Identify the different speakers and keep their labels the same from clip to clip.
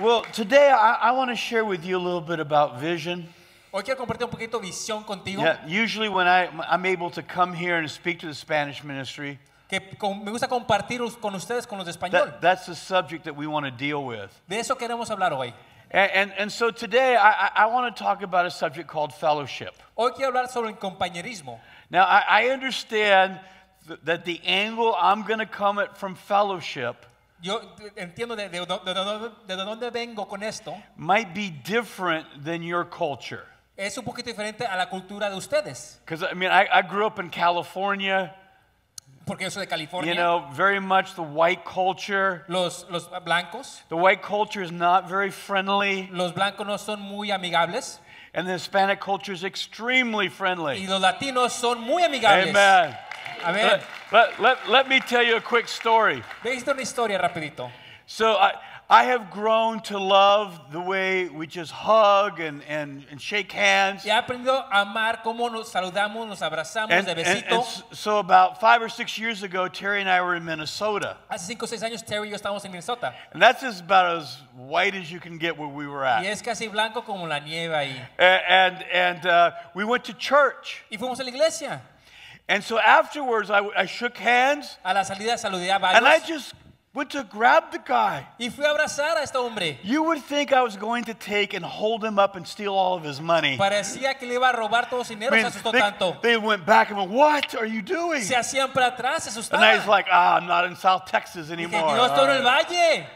Speaker 1: Well, today I, I want to share with you a little bit about vision.
Speaker 2: Hoy quiero compartir un poquito visión contigo.
Speaker 1: Yeah, usually when I, I'm able to come here and speak to the Spanish ministry,
Speaker 2: Que con- me gusta compartir us- con ustedes, con los de español.
Speaker 1: that, that's the subject that we want to deal with.
Speaker 2: De eso queremos hablar hoy.
Speaker 1: And, and, and so today I, I, I want to talk about a subject called fellowship.
Speaker 2: Hoy quiero hablar sobre el compañerismo.
Speaker 1: Now, I, I understand th- that the angle I'm going to come at from fellowship
Speaker 2: Yo entiendo de, de- de- de- de dónde vengo con esto.
Speaker 1: might be different than your culture.
Speaker 2: Es un poquito diferente a la cultura de ustedes.
Speaker 1: Because, I mean, I, I grew up in California,
Speaker 2: Porque yo soy de California.
Speaker 1: you know, very much the white culture.
Speaker 2: los, los blancos.
Speaker 1: The white culture is not very friendly,
Speaker 2: Los blancos no son muy amigables.
Speaker 1: and the Hispanic culture is extremely friendly.
Speaker 2: Y los latinos son muy amigables.
Speaker 1: Amen.
Speaker 2: Amén.
Speaker 1: Let, let, let, let me tell you a quick story.
Speaker 2: Veis una historia rapidito.
Speaker 1: So I, I have grown to love the way we just hug and, and, and shake hands.
Speaker 2: He aprendido a amar cómo nos saludamos, nos abrazamos
Speaker 1: And,
Speaker 2: de
Speaker 1: and- and
Speaker 2: besito.
Speaker 1: so about five or six years ago, Terry and I were in Minnesota.
Speaker 2: Hace 5 o 6 años Terry y yo estábamos en Minnesota.
Speaker 1: And that's as about as white as you can get where we were
Speaker 2: Y
Speaker 1: at.
Speaker 2: es casi blanco como la nieve ahí.
Speaker 1: A- And, and uh, we went to church.
Speaker 2: Y fuimos a la iglesia.
Speaker 1: And so afterwards, I, I shook hands
Speaker 2: A la salida saludé a
Speaker 1: and I just went to grab the guy.
Speaker 2: Y fui a abrazar a este hombre.
Speaker 1: You would think I was going to take and hold him up and steal all of his money.
Speaker 2: Parecía que le iba a robar todo su dinero, se asustó
Speaker 1: they,
Speaker 2: tanto.
Speaker 1: they went back and went, What are you doing?
Speaker 2: Se hacían para atrás, se
Speaker 1: And I was like, "Ah, I'm not in South Texas
Speaker 2: Dije,
Speaker 1: anymore.
Speaker 2: yo estoy en el valle.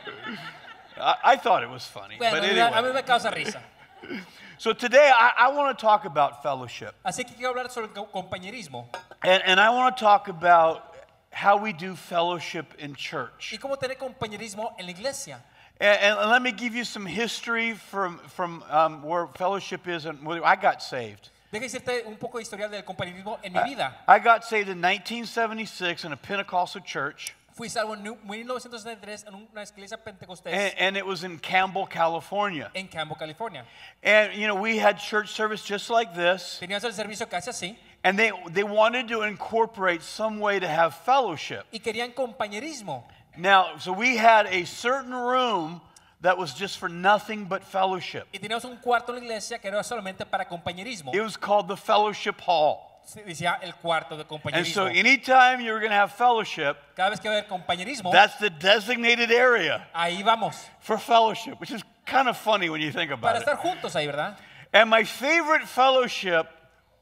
Speaker 1: I, I thought it was funny.
Speaker 2: Bueno,
Speaker 1: but
Speaker 2: a mí
Speaker 1: anyway.
Speaker 2: me causa risa.
Speaker 1: So today I, I want to talk about fellowship.
Speaker 2: Así que quiero hablar sobre compañerismo
Speaker 1: And, and I want to talk about how we do fellowship in church.
Speaker 2: y cómo tener compañerismo en la iglesia.
Speaker 1: And, and let me give you some history from, from um, where fellowship is and where I got saved.
Speaker 2: Deja decirte un poco de historial del compañerismo en mi vida.
Speaker 1: I got saved in 1976 in a Pentecostal church,
Speaker 2: Fui salvo en 1973 en una iglesia pentecostés
Speaker 1: and, and it was in Campbell, California.
Speaker 2: en Campbell, California.
Speaker 1: And, you know, we had church service just like this,
Speaker 2: Teníamos el servicio casi así
Speaker 1: and they, they wanted to incorporate some way to have fellowship.
Speaker 2: y querían compañerismo.
Speaker 1: Now, so we had a certain room that was just for nothing but fellowship.
Speaker 2: Y teníamos un cuarto en la iglesia que era solamente para compañerismo.
Speaker 1: It was called the fellowship hall.
Speaker 2: Decía el cuarto de
Speaker 1: And so anytime you're going to have fellowship,
Speaker 2: Cada vez que va a haber compañerismo,
Speaker 1: that's the designated area
Speaker 2: ahí vamos.
Speaker 1: for fellowship, which is kind of funny when you think
Speaker 2: Para
Speaker 1: about it.
Speaker 2: estar juntos ahí, ¿verdad?
Speaker 1: And my favorite fellowship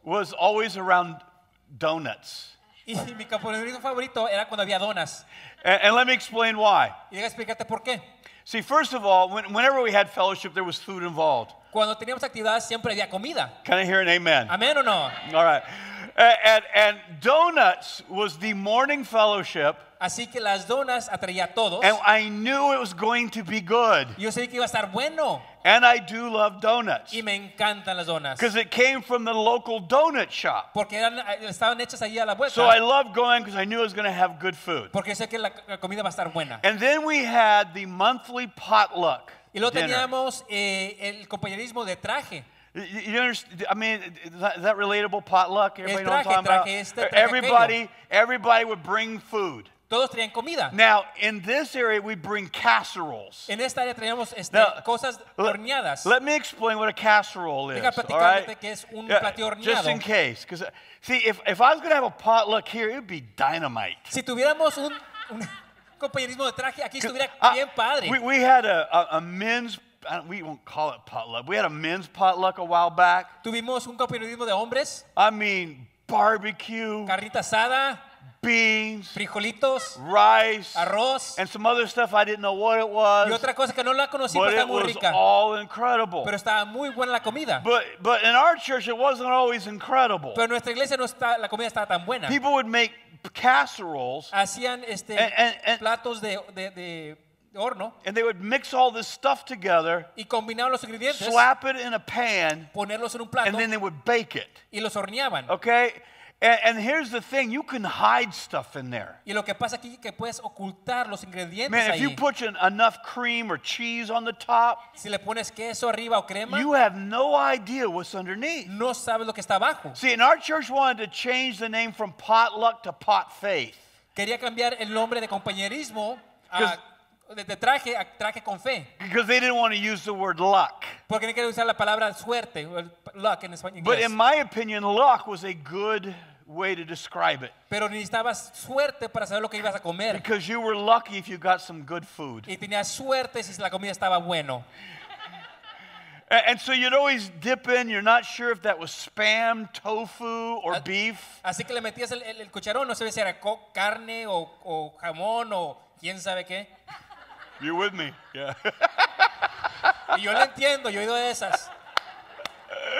Speaker 1: was always around donuts.
Speaker 2: Y mi compañerismo favorito era cuando había donas.
Speaker 1: And, and let me explain why.
Speaker 2: Y explicarte por qué.
Speaker 1: See, first of all, when, whenever we had fellowship, there was food involved.
Speaker 2: Cuando teníamos actividades siempre había comida.
Speaker 1: Can I hear an amen?
Speaker 2: ¿Amén o no?
Speaker 1: All right. And, and, and donuts was the morning fellowship,
Speaker 2: Así que las donas atraía a todos.
Speaker 1: and I knew it was going to be good.
Speaker 2: Yo sabía que iba a estar bueno.
Speaker 1: And I do love donuts
Speaker 2: Y me encantan las donas.
Speaker 1: because it came from the local donut shop.
Speaker 2: Porque eran, estaban hechas ahí a la vuelta.
Speaker 1: So I loved going because I knew I was going to have good food.
Speaker 2: porque sé que la, comida va a estar buena.
Speaker 1: And then we had the monthly potluck.
Speaker 2: Y luego
Speaker 1: dinner.
Speaker 2: teníamos eh, el compañerismo de traje.
Speaker 1: You, understand? I mean, is that, relatable potluck? Everybody know what I'm
Speaker 2: traje,
Speaker 1: talking about?
Speaker 2: traje este, traje
Speaker 1: everybody, everybody would bring food.
Speaker 2: Todos traían comida.
Speaker 1: Now, in this area, we bring casseroles.
Speaker 2: En esta área teníamos este,
Speaker 1: Now,
Speaker 2: cosas
Speaker 1: Let-
Speaker 2: horneadas.
Speaker 1: Let me explain what a casserole is. All right?
Speaker 2: que es un
Speaker 1: Yeah,
Speaker 2: platillo
Speaker 1: just in case. Because, see, if, if I was going to have a potluck here, it would be dynamite.
Speaker 2: Si tuviéramos un, un compañerismo de traje, aquí estuviera
Speaker 1: Uh,
Speaker 2: bien padre.
Speaker 1: we, we had a, a, a men's, I we won't call it potluck. We had a men's potluck a while back.
Speaker 2: Tuvimos un compañerismo de hombres,
Speaker 1: I mean, barbecue,
Speaker 2: carnita asada,
Speaker 1: beans,
Speaker 2: frijolitos,
Speaker 1: rice,
Speaker 2: arroz
Speaker 1: and some other stuff I didn't know what it was.
Speaker 2: y otra cosa que no la conocí,
Speaker 1: but
Speaker 2: pero
Speaker 1: it
Speaker 2: muy
Speaker 1: was
Speaker 2: rica.
Speaker 1: all incredible.
Speaker 2: Pero estaba muy buena la comida.
Speaker 1: But, but in our church, it wasn't always incredible.
Speaker 2: Pero en nuestra iglesia no está, la comida estaba tan buena.
Speaker 1: People would make casseroles
Speaker 2: Hacían este,
Speaker 1: And- and- and-
Speaker 2: platos de, de- de horno
Speaker 1: and they would mix all this stuff together,
Speaker 2: y combinaban los ingredientes,
Speaker 1: slap it in a pan,
Speaker 2: ponerlos en un plato
Speaker 1: and then they would bake it.
Speaker 2: y los horneaban.
Speaker 1: Okay? And, and here's the thing you can hide stuff in there.
Speaker 2: Y lo que pasa aquí es que puedes ocultar los ingredientes
Speaker 1: Man, if
Speaker 2: ahí.
Speaker 1: you put en- enough cream or cheese on the top,
Speaker 2: si le pones queso arriba o crema,
Speaker 1: you have no idea what's underneath.
Speaker 2: no sabes lo que está abajo.
Speaker 1: See, and our church wanted to change the name from potluck to pot faith.
Speaker 2: Quería cambiar el nombre de compañerismo a de, traje a traje con fe.
Speaker 1: because they didn't want to use the word luck.
Speaker 2: Porque no quiero usar la palabra suerte, luck en español.
Speaker 1: But in my opinion, luck was a good way to describe it
Speaker 2: Pero necesitabas suerte para saber lo que ibas a comer.
Speaker 1: because you were lucky if you got some good food.
Speaker 2: Y tenías suerte si la comida estaba bueno.
Speaker 1: And so you'd always dip in, you're not sure if that was spam, tofu, or beef.
Speaker 2: Así que le metías el, el- el cucharón, no sabes si era carne o, o jamón o quién sabe qué.
Speaker 1: You're with me? Yeah.
Speaker 2: Y yo lo entiendo, yo he de esas.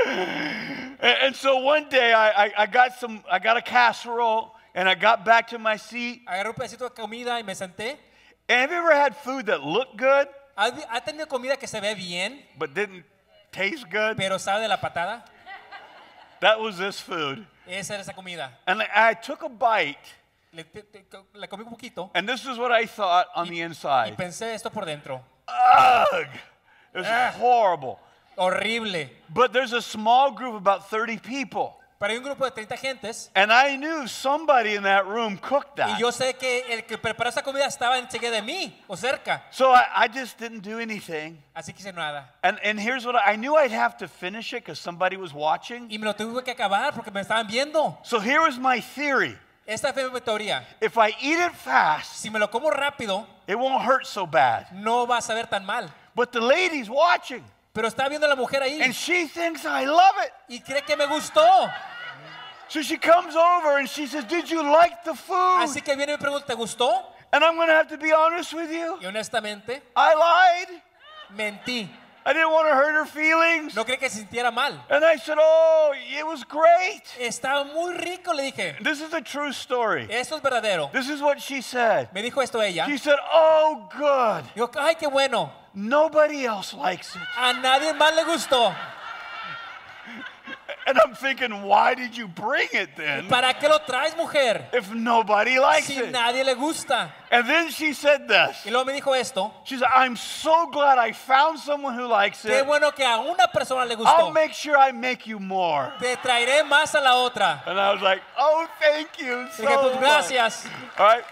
Speaker 1: and, and so one day I, I, I got some, I got a casserole and I got back to my seat.
Speaker 2: Agarré un pedacito de comida y me senté.
Speaker 1: And have you ever had food that looked good
Speaker 2: ¿Ha, tenido comida que se ve bien,
Speaker 1: but didn't taste good?
Speaker 2: pero sabe de la patada?
Speaker 1: That was this food.
Speaker 2: Esa era esa comida.
Speaker 1: And I took a bite,
Speaker 2: Le, te- te- le comí un poquito
Speaker 1: and this is what I thought on the inside.
Speaker 2: y pensé esto por dentro.
Speaker 1: Ugh! It was
Speaker 2: Ah.
Speaker 1: horrible.
Speaker 2: Horrible.
Speaker 1: But there's a small group, about 30 people.
Speaker 2: Pero hay un grupo de 30 gentes
Speaker 1: And I knew somebody in that room cooked
Speaker 2: y
Speaker 1: that.
Speaker 2: yo sé que el que preparó esa comida estaba enseguida de mí o cerca.
Speaker 1: So I, I just didn't do anything.
Speaker 2: Así que hice nada.
Speaker 1: And, and here's what I, I knew I'd have to finish it because somebody was watching.
Speaker 2: Y me lo tuve que acabar porque me estaban viendo.
Speaker 1: So here was my theory.
Speaker 2: Esta fue mi teoría.
Speaker 1: If I eat it fast,
Speaker 2: Si me lo como rápido,
Speaker 1: it won't hurt so bad.
Speaker 2: no va a saber tan mal.
Speaker 1: But the lady's watching,
Speaker 2: Pero está viendo a la mujer ahí
Speaker 1: and she thinks I love it.
Speaker 2: y cree que me gustó.
Speaker 1: So she comes over and she says, Did you like the food?
Speaker 2: Así que viene y me pregunta, ¿te gustó?
Speaker 1: And I'm going to have to be honest with you.
Speaker 2: Y honestamente,
Speaker 1: I lied.
Speaker 2: mentí.
Speaker 1: I didn't want to hurt her feelings.
Speaker 2: No cree que se sintiera mal.
Speaker 1: And I said, Oh, it was great.
Speaker 2: Estaba muy rico, le dije.
Speaker 1: This is a true story.
Speaker 2: Esto es verdadero.
Speaker 1: This is what she said.
Speaker 2: Me dijo esto ella.
Speaker 1: She said, Oh, good.
Speaker 2: Digo, ay, qué bueno.
Speaker 1: Nobody else likes it.
Speaker 2: A nadie más le gustó.
Speaker 1: And I'm thinking, Why did you bring it then
Speaker 2: ¿Para qué lo traes, mujer?
Speaker 1: if nobody likes
Speaker 2: Si
Speaker 1: it?
Speaker 2: nadie le gusta.
Speaker 1: And then she said this.
Speaker 2: Y luego me dijo esto.
Speaker 1: She said, I'm so glad I found someone who likes
Speaker 2: Qué
Speaker 1: it.
Speaker 2: bueno que a una persona le
Speaker 1: I'll make sure I make you more.
Speaker 2: Te traeré más a la otra.
Speaker 1: And I was like, Oh, thank you so
Speaker 2: Dije, pues
Speaker 1: much.
Speaker 2: gracias.
Speaker 1: All right.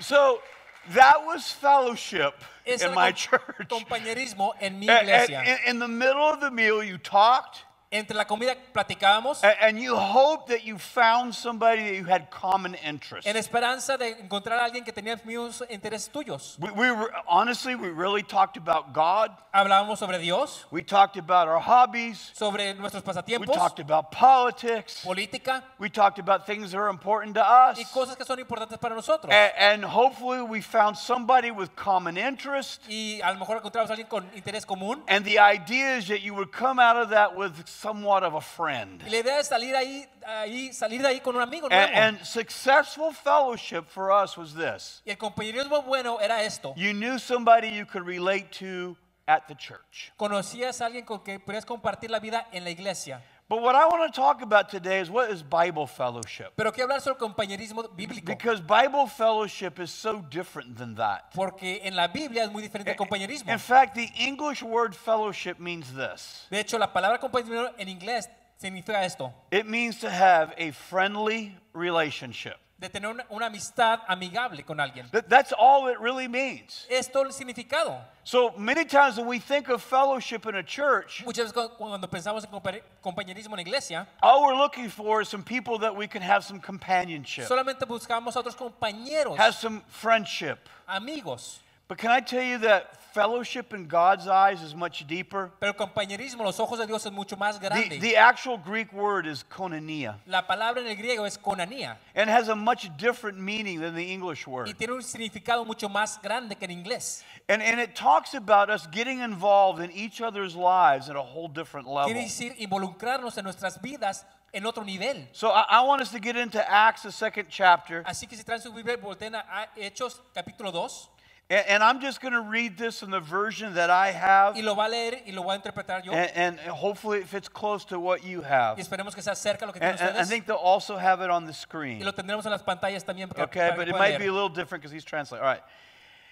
Speaker 1: So that was fellowship
Speaker 2: Ese
Speaker 1: in my church.
Speaker 2: compañerismo en mi iglesia.
Speaker 1: in, in the middle of the meal, you talked,
Speaker 2: Entre la comida platicábamos
Speaker 1: and, and you hoped that you found somebody that you had common interests.
Speaker 2: en esperanza de encontrar a alguien que tenía mismos intereses tuyos.
Speaker 1: We, we were, honestly, we really talked about God.
Speaker 2: Hablábamos sobre Dios,
Speaker 1: We talked about our hobbies.
Speaker 2: sobre nuestros pasatiempos.
Speaker 1: We talked about politics.
Speaker 2: política
Speaker 1: We talked about things that are important to us.
Speaker 2: y cosas que son importantes para nosotros.
Speaker 1: A- And, hopefully, we found somebody with common interest.
Speaker 2: Y a lo mejor encontramos a alguien con interés común.
Speaker 1: And the idea is that you would come out of that with somewhat of a friend.
Speaker 2: Y la idea es salir ahí, ahí, salir de ahí con un amigo
Speaker 1: And,
Speaker 2: nuevo.
Speaker 1: and successful fellowship for us was this
Speaker 2: y el compañerismo bueno era esto.
Speaker 1: you knew somebody you could relate to at the church.
Speaker 2: Conocías a alguien con que podías compartir la vida en la iglesia.
Speaker 1: But what I want to talk about today is what is Bible fellowship?
Speaker 2: Pero quiero hablar sobre compañerismo bíblico.
Speaker 1: Because Bible fellowship is so different than that.
Speaker 2: Porque en la Biblia es muy diferente el compañerismo.
Speaker 1: In fact, the English word fellowship means this
Speaker 2: De hecho, la palabra compañerismo en inglés significa esto.
Speaker 1: it means to have a friendly relationship.
Speaker 2: De tener una, una amistad amigable con alguien.
Speaker 1: That- That's all it really means.
Speaker 2: Es todo el significado.
Speaker 1: So many times when we think of fellowship in a church,
Speaker 2: Muchas veces cu- cuando pensamos en compa- compañerismo en iglesia,
Speaker 1: all we're looking for is some people that we can have some companionship,
Speaker 2: solamente buscamos a otros compañeros,
Speaker 1: have some friendship.
Speaker 2: amigos.
Speaker 1: But can I tell you that fellowship in God's eyes is much deeper?
Speaker 2: Pero el compañerismo, los ojos de Dios es mucho más
Speaker 1: The,
Speaker 2: grande.
Speaker 1: the actual Greek word is koinonia
Speaker 2: La palabra en el griego es konanía
Speaker 1: and has a much different meaning than the English
Speaker 2: y
Speaker 1: word.
Speaker 2: tiene un significado mucho más grande que en inglés.
Speaker 1: And, and it talks about us getting involved in each other's lives at a whole different level.
Speaker 2: Quiere decir involucrarnos en nuestras vidas en otro nivel.
Speaker 1: So I, I want us to get into Acts, the second chapter,
Speaker 2: Así que si traen su Biblia, volteen a Hechos capítulo 2
Speaker 1: and, and I'm just going to read this in the version that I have,
Speaker 2: y lo va a leer y lo voy a interpretar yo.
Speaker 1: and, and hopefully it fits close to what you have.
Speaker 2: Y esperemos que se acerque a lo que tienen
Speaker 1: And, and I
Speaker 2: ustedes.
Speaker 1: think they'll also have it on the
Speaker 2: Y
Speaker 1: screen.
Speaker 2: lo tendremos en las pantallas también. para-
Speaker 1: Okay,
Speaker 2: para
Speaker 1: but it
Speaker 2: puedan
Speaker 1: might be
Speaker 2: leer.
Speaker 1: a little different because he's translating. All right.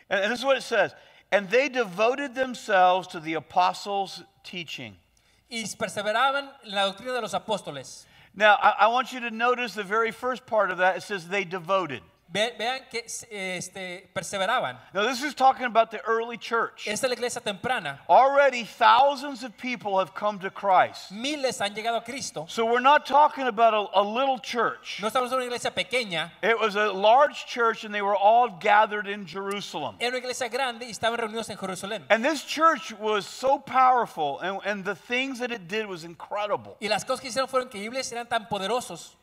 Speaker 1: And, and this is what it says. And they devoted themselves to the apostles' teaching.
Speaker 2: Y perseveraban en la doctrina de los apóstoles.
Speaker 1: Now, I, I want you to notice the very first part of that. It says they devoted.
Speaker 2: Ve- vean que este, perseveraban.
Speaker 1: Now, this is talking about the early church.
Speaker 2: Esta es la iglesia temprana.
Speaker 1: Already, thousands of people have come to Christ.
Speaker 2: Miles han llegado a Cristo.
Speaker 1: So, we're not talking about a, a little church.
Speaker 2: No estamos en una iglesia pequeña,
Speaker 1: It was a large church, and they were all gathered in Jerusalem.
Speaker 2: era una iglesia grande y estaban reunidos en Jerusalén.
Speaker 1: And this church was so powerful, and, and the things that it did was incredible.
Speaker 2: Y las cosas que hicieron fueron increíbles, eran tan poderosos.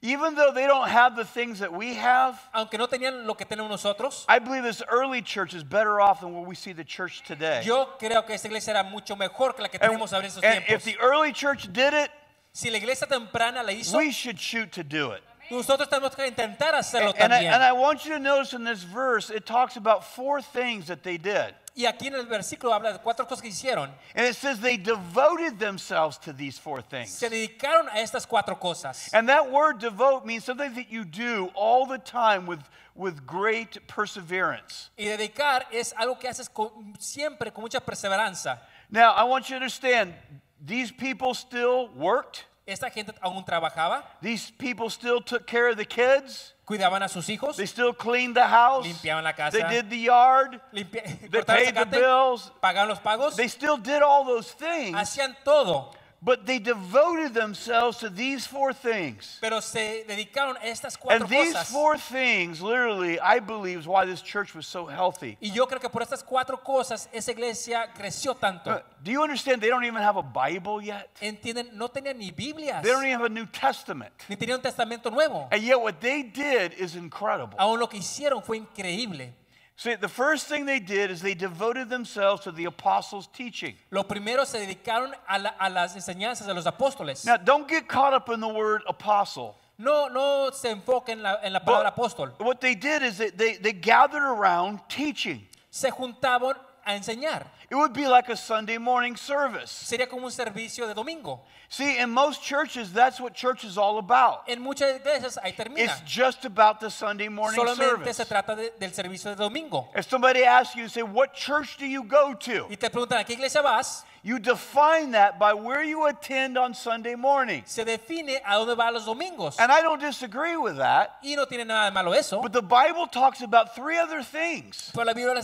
Speaker 1: Even though they don't have the things that we have,
Speaker 2: Aunque no tenían lo que tenemos nosotros,
Speaker 1: I believe this early church is better off than where we see the church today.
Speaker 2: yo creo que esta iglesia era mucho mejor que la que
Speaker 1: And,
Speaker 2: tenemos ahora en estos
Speaker 1: and if the early church did it,
Speaker 2: Si la iglesia temprana la hizo,
Speaker 1: we should shoot to do it.
Speaker 2: nosotros tenemos que intentar hacerlo
Speaker 1: And I, and I want you to notice in this verse, it talks about four things that they did.
Speaker 2: Y aquí en el versículo habla de cuatro cosas que hicieron.
Speaker 1: And it says they devoted themselves to these four things.
Speaker 2: Se dedicaron a estas cuatro cosas.
Speaker 1: And that word devote means something that you do all the time with, with great perseverance.
Speaker 2: Y dedicar es algo que haces con- siempre con mucha perseverancia.
Speaker 1: Now, I want you to understand these people still worked,
Speaker 2: Esta gente aún trabajaba,
Speaker 1: these people still took care of the kids,
Speaker 2: cuidaban a sus hijos,
Speaker 1: they still cleaned the house,
Speaker 2: Limpiaban la casa.
Speaker 1: they did the yard,
Speaker 2: limpia-
Speaker 1: they paid the bills,
Speaker 2: pagaban los pagos,
Speaker 1: they still did all those things,
Speaker 2: hacían todo,
Speaker 1: but they devoted themselves to these four things.
Speaker 2: pero se dedicaron a estas cuatro
Speaker 1: And these
Speaker 2: cosas.
Speaker 1: four things, literally, I believe, is why this church was so healthy.
Speaker 2: Y yo creo que por estas cuatro cosas esa iglesia creció tanto.
Speaker 1: Uh, Do you understand they don't even have a Bible yet?
Speaker 2: Entienden, no tenían ni Biblias,
Speaker 1: They don't even have a New Testament.
Speaker 2: ni tenían un testamento nuevo.
Speaker 1: And yet, what they did is incredible.
Speaker 2: Aún lo que hicieron fue increíble.
Speaker 1: See, the first thing they did is they devoted themselves to the apostles' teaching.
Speaker 2: Lo primero se dedicaron a, la- a las enseñanzas de los apóstoles.
Speaker 1: Now, don't get caught up in the word apostle.
Speaker 2: No, no se enfoquen en la, en la palabra apóstol.
Speaker 1: what they did is that they, they gathered around teaching.
Speaker 2: Se juntaban a enseñar.
Speaker 1: It would be like a Sunday morning service.
Speaker 2: Sería como un servicio de domingo.
Speaker 1: See, in most churches, that's what church is all about.
Speaker 2: En muchas iglesias ahí termina.
Speaker 1: It's just about the Sunday morning
Speaker 2: Solamente
Speaker 1: service.
Speaker 2: se trata de- del servicio de domingo.
Speaker 1: If somebody asks you, say, what church do you go to?
Speaker 2: Y te preguntan a qué iglesia vas,
Speaker 1: You define that by where you attend on Sunday morning.
Speaker 2: se define a dónde vas los domingos.
Speaker 1: And I don't disagree with that.
Speaker 2: Y no tiene nada de malo eso.
Speaker 1: But the Bible talks about three other things.
Speaker 2: Pero la Biblia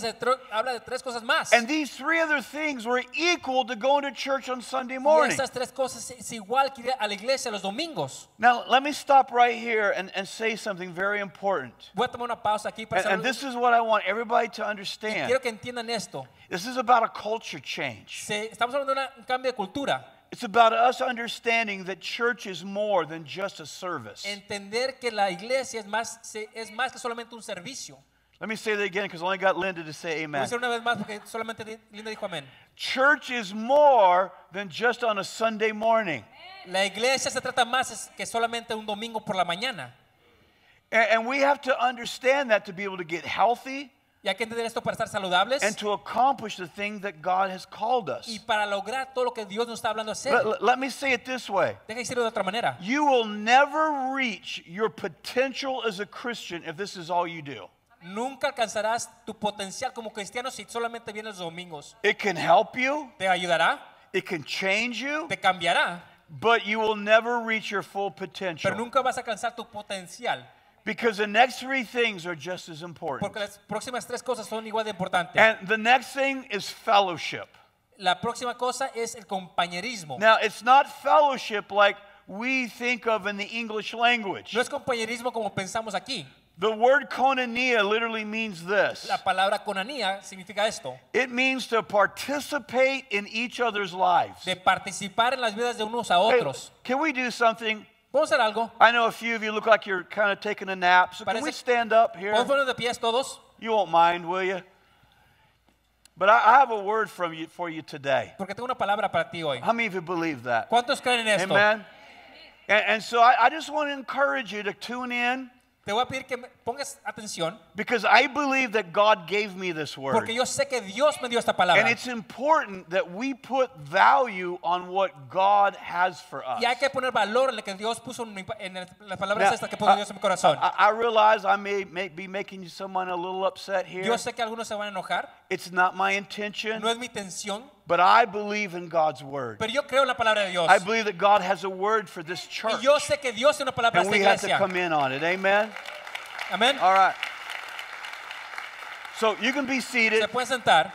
Speaker 2: habla de tres cosas más.
Speaker 1: And these three other things were equal to going to church on Sunday
Speaker 2: Y
Speaker 1: morning.
Speaker 2: tres cosas es igual que ir a la iglesia los domingos.
Speaker 1: Now, let me stop right here and, and say something very important.
Speaker 2: Voy a tomar una pausa aquí para
Speaker 1: And, and this is what I want everybody to
Speaker 2: Quiero
Speaker 1: understand.
Speaker 2: que entiendan esto.
Speaker 1: This is about a culture change.
Speaker 2: Estamos hablando de un cambio de cultura.
Speaker 1: It's about us understanding that church is more than just a service.
Speaker 2: Entender que la iglesia es más, es más que solamente un servicio.
Speaker 1: Let me say that again because I only got Linda to say
Speaker 2: Voy a
Speaker 1: amen.
Speaker 2: una vez más porque solamente Linda dijo amén.
Speaker 1: Church is more than just on a Sunday morning.
Speaker 2: La iglesia se trata más que solamente un domingo por la mañana.
Speaker 1: And, and we have to understand that to be able to get healthy
Speaker 2: Y hay que entender esto para estar saludables
Speaker 1: and to accomplish the thing that God has called us.
Speaker 2: y para lograr todo lo que Dios nos está hablando hacer.
Speaker 1: Let, let- let me say it this way
Speaker 2: Deja decirlo de otra manera.
Speaker 1: you will never reach your potential as a Christian if this is all you do.
Speaker 2: Nunca alcanzarás tu potencial como cristiano si solamente vienes los domingos.
Speaker 1: It can help you,
Speaker 2: Te ayudará,
Speaker 1: it can change you,
Speaker 2: te cambiará,
Speaker 1: but you will never reach your full
Speaker 2: pero
Speaker 1: potential
Speaker 2: nunca vas a alcanzar tu potencial.
Speaker 1: because the next three things are just as important.
Speaker 2: Porque las próximas tres cosas son igual de importantes.
Speaker 1: And the next thing is fellowship.
Speaker 2: La próxima cosa es el compañerismo.
Speaker 1: Now, it's not fellowship like we think of in the English language.
Speaker 2: No es compañerismo como pensamos aquí.
Speaker 1: The word koinonia literally means this
Speaker 2: La palabra conanía significa esto,
Speaker 1: it means to participate in each other's lives.
Speaker 2: de participar en las vidas de unos a
Speaker 1: Hey,
Speaker 2: otros.
Speaker 1: can we do something?
Speaker 2: Vamos a hacer algo.
Speaker 1: I know a few of you look like you're kind of taking a nap. So can we stand up here?
Speaker 2: Ponernos de pies todos,
Speaker 1: You won't mind, will you? But I, I have a word from you for you today.
Speaker 2: porque tengo una palabra para ti hoy.
Speaker 1: How many of you believe that?
Speaker 2: ¿Cuántos creen en esto?
Speaker 1: Amen. And, and so I, I just want to encourage you to tune in
Speaker 2: Te voy a pedir que pongas atención,
Speaker 1: because I believe that God gave me this word.
Speaker 2: porque yo sé que Dios me dio esta
Speaker 1: And it's important that we put value on what God has for us.
Speaker 2: Y hay que poner valor en lo que Dios puso en, mi en las palabras estas que puso Dios en mi corazón.
Speaker 1: I, I realize I may, may be making someone a little upset here.
Speaker 2: Yo sé que algunos se van a enojar,
Speaker 1: It's not my intention,
Speaker 2: no es mi intención,
Speaker 1: but I believe in God's word.
Speaker 2: pero yo creo en la palabra de Dios.
Speaker 1: I believe that God has a word for this
Speaker 2: Y
Speaker 1: church.
Speaker 2: yo sé que Dios tiene una palabra
Speaker 1: And we have to come in on it. Amen.
Speaker 2: Amén.
Speaker 1: All right. So you can be
Speaker 2: Se
Speaker 1: seated,
Speaker 2: pueden sentar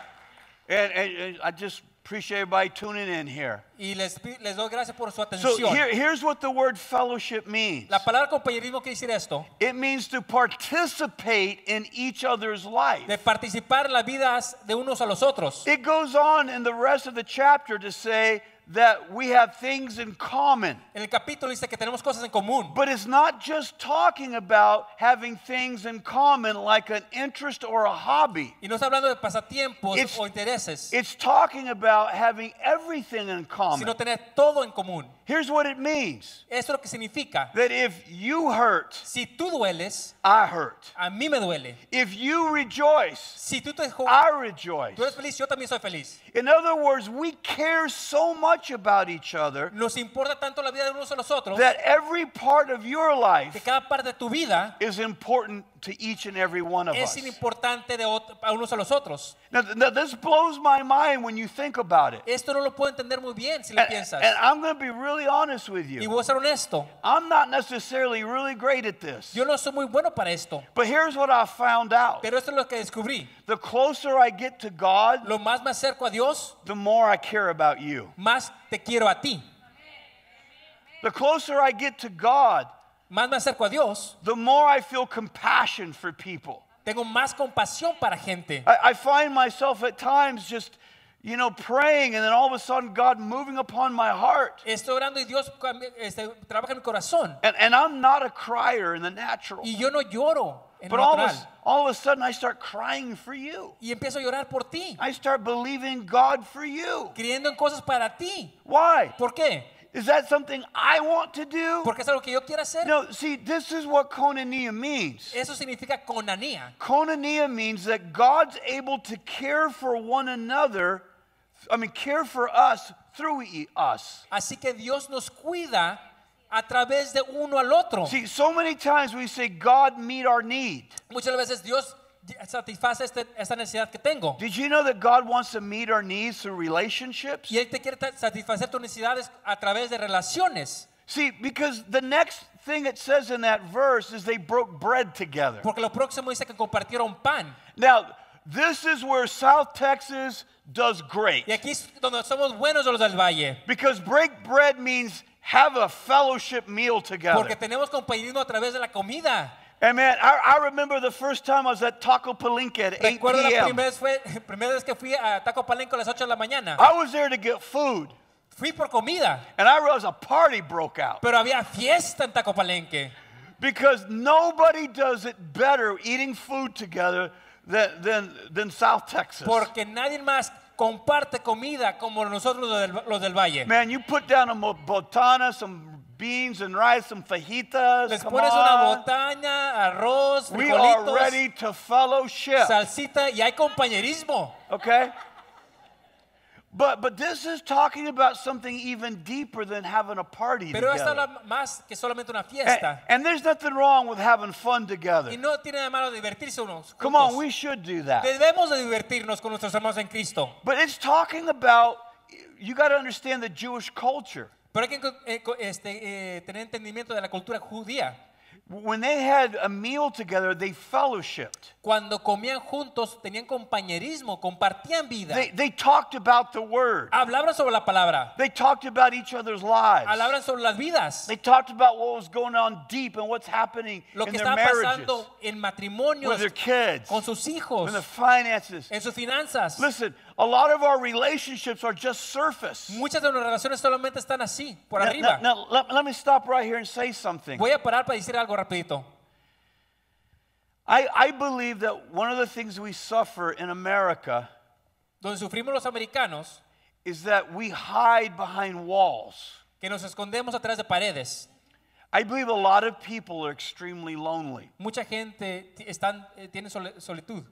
Speaker 1: and, and- and I just appreciate everybody tuning in here.
Speaker 2: y les, les doy gracias por su
Speaker 1: So here, here's what the word fellowship means.
Speaker 2: La palabra compañerismo quiere decir esto,
Speaker 1: It means to participate in each other's life.
Speaker 2: de participar en las vidas de unos a los otros.
Speaker 1: It goes on in the rest of the chapter to say that we have things in common.
Speaker 2: En el capítulo dice que tenemos cosas en común.
Speaker 1: But it's not just talking about having things in common like an interest or a hobby.
Speaker 2: Y no está hablando de pasatiempos
Speaker 1: It's-
Speaker 2: o intereses,
Speaker 1: It's talking about having everything in common.
Speaker 2: sino tener todo en común.
Speaker 1: Here's what it means
Speaker 2: Esto es lo que significa,
Speaker 1: that if you hurt,
Speaker 2: si tú dueles,
Speaker 1: I hurt.
Speaker 2: a mí me duele.
Speaker 1: If you rejoice,
Speaker 2: Si tú, te,
Speaker 1: I rejoice.
Speaker 2: tú eres feliz, yo también soy feliz.
Speaker 1: In other words, we care so much about each other
Speaker 2: Nos importa tanto la vida de unos a los otros
Speaker 1: that every part of your
Speaker 2: que
Speaker 1: life
Speaker 2: cada parte de tu vida
Speaker 1: is important to each and every one of
Speaker 2: es
Speaker 1: us.
Speaker 2: importante de a unos a los otros.
Speaker 1: Now, now, this blows my mind when you think about it.
Speaker 2: Esto no lo puedo entender muy bien si lo
Speaker 1: And,
Speaker 2: piensas.
Speaker 1: and I'm going to be really honest with
Speaker 2: Y
Speaker 1: you.
Speaker 2: voy a ser honesto,
Speaker 1: I'm not necessarily really great at this.
Speaker 2: yo no soy muy bueno para esto,
Speaker 1: But here's what I found out.
Speaker 2: pero esto es lo que descubrí.
Speaker 1: The closer I get to God,
Speaker 2: Lo más me acerco a Dios,
Speaker 1: the more I care about you.
Speaker 2: más te quiero a ti.
Speaker 1: The closer I get to God,
Speaker 2: Más me acerco a Dios,
Speaker 1: the more I feel compassion for people.
Speaker 2: tengo más compasión para gente.
Speaker 1: I, I find myself at times just, you know, praying and then all of a sudden God moving upon my heart.
Speaker 2: Estoy orando y Dios este, trabaja en mi corazón.
Speaker 1: And, and I'm not a crier in the natural.
Speaker 2: Y yo no lloro en
Speaker 1: But all of, a,
Speaker 2: natural.
Speaker 1: All of a sudden I start crying for you.
Speaker 2: Y empiezo a llorar por ti,
Speaker 1: I start believing God for you.
Speaker 2: creyendo en cosas para ti.
Speaker 1: Why?
Speaker 2: ¿Por qué?
Speaker 1: Is that something I want to do?
Speaker 2: Porque es algo que yo quiero hacer.
Speaker 1: No, see, this is what koinonia means.
Speaker 2: Eso significa conanía.
Speaker 1: Koinonia means that God's able to care for one another, I mean, care for us through us.
Speaker 2: Así que Dios nos cuida a través de uno al otro.
Speaker 1: See, so many times we say, God, meet our need.
Speaker 2: Muchas veces Dios satisface este- esta necesidad que tengo.
Speaker 1: Did you know that God wants to meet our needs through relationships?
Speaker 2: Y Él te quiere satisfacer tus necesidades a través de relaciones.
Speaker 1: See, because the next thing it says in that verse is they broke bread together.
Speaker 2: Porque lo próximo dice que compartieron pan.
Speaker 1: Now, this is where South Texas does great.
Speaker 2: Y aquí es donde somos buenos los del Valle.
Speaker 1: Because break bread means have a fellowship meal together.
Speaker 2: Porque tenemos compañerismo a través de la comida.
Speaker 1: And man, I, I remember the first time I was at Taco Palenque at 8
Speaker 2: Recuerdo la
Speaker 1: p.m.
Speaker 2: primera vez, fue, primera vez que fui a Taco Palenque a las 8 de la mañana.
Speaker 1: I was there to get food,
Speaker 2: Fui por comida,
Speaker 1: and I realized a party broke out.
Speaker 2: pero había fiesta en Taco Palenque.
Speaker 1: Because nobody does it better eating food together than, than, than South Texas.
Speaker 2: Porque nadie más comparte comida como nosotros los del, los del Valle.
Speaker 1: Man, you put down a botana, some beans and rice, some fajitas.
Speaker 2: Les pones una
Speaker 1: on.
Speaker 2: botaña, arroz,
Speaker 1: We are
Speaker 2: frijolitos,
Speaker 1: ready to fellowship.
Speaker 2: salsita y hay compañerismo.
Speaker 1: Okay? But, but this is talking about something even deeper than having a party
Speaker 2: Pero
Speaker 1: together.
Speaker 2: habla más que solamente una
Speaker 1: And,
Speaker 2: fiesta.
Speaker 1: and there's nothing wrong with having fun together.
Speaker 2: Y no tiene de malo divertirse unos.
Speaker 1: Come on, we should do that.
Speaker 2: Debemos de divertirnos con nuestros hermanos en Cristo.
Speaker 1: But it's talking about, you got to understand the Jewish culture.
Speaker 2: Pero hay que eh, este, eh, tener entendimiento de la cultura judía.
Speaker 1: When they had a meal together, they fellowshipped.
Speaker 2: Cuando comían juntos, tenían compañerismo, compartían vida.
Speaker 1: They, they talked about the word.
Speaker 2: Hablaban sobre la palabra.
Speaker 1: They talked about each other's lives.
Speaker 2: Hablaban sobre las vidas.
Speaker 1: They talked about what was going on deep and what's happening
Speaker 2: Lo
Speaker 1: in
Speaker 2: que
Speaker 1: their
Speaker 2: estaba
Speaker 1: marriages,
Speaker 2: pasando en matrimonios,
Speaker 1: with their kids,
Speaker 2: con sus hijos,
Speaker 1: with their finances.
Speaker 2: en sus finanzas.
Speaker 1: Listen, a lot of our relationships are just surface.
Speaker 2: Muchas de nuestras relaciones solamente están así, por
Speaker 1: Now,
Speaker 2: arriba.
Speaker 1: now- now, let, let me stop right here and say something.
Speaker 2: Voy a parar para decir algo rapidito.
Speaker 1: I, I believe that one of the things we suffer in America
Speaker 2: Donde sufrimos los americanos,
Speaker 1: is that we hide behind walls.
Speaker 2: que nos escondemos atrás de paredes.
Speaker 1: I believe a lot of people are extremely lonely.
Speaker 2: Mucha gente están, eh, tiene solitud.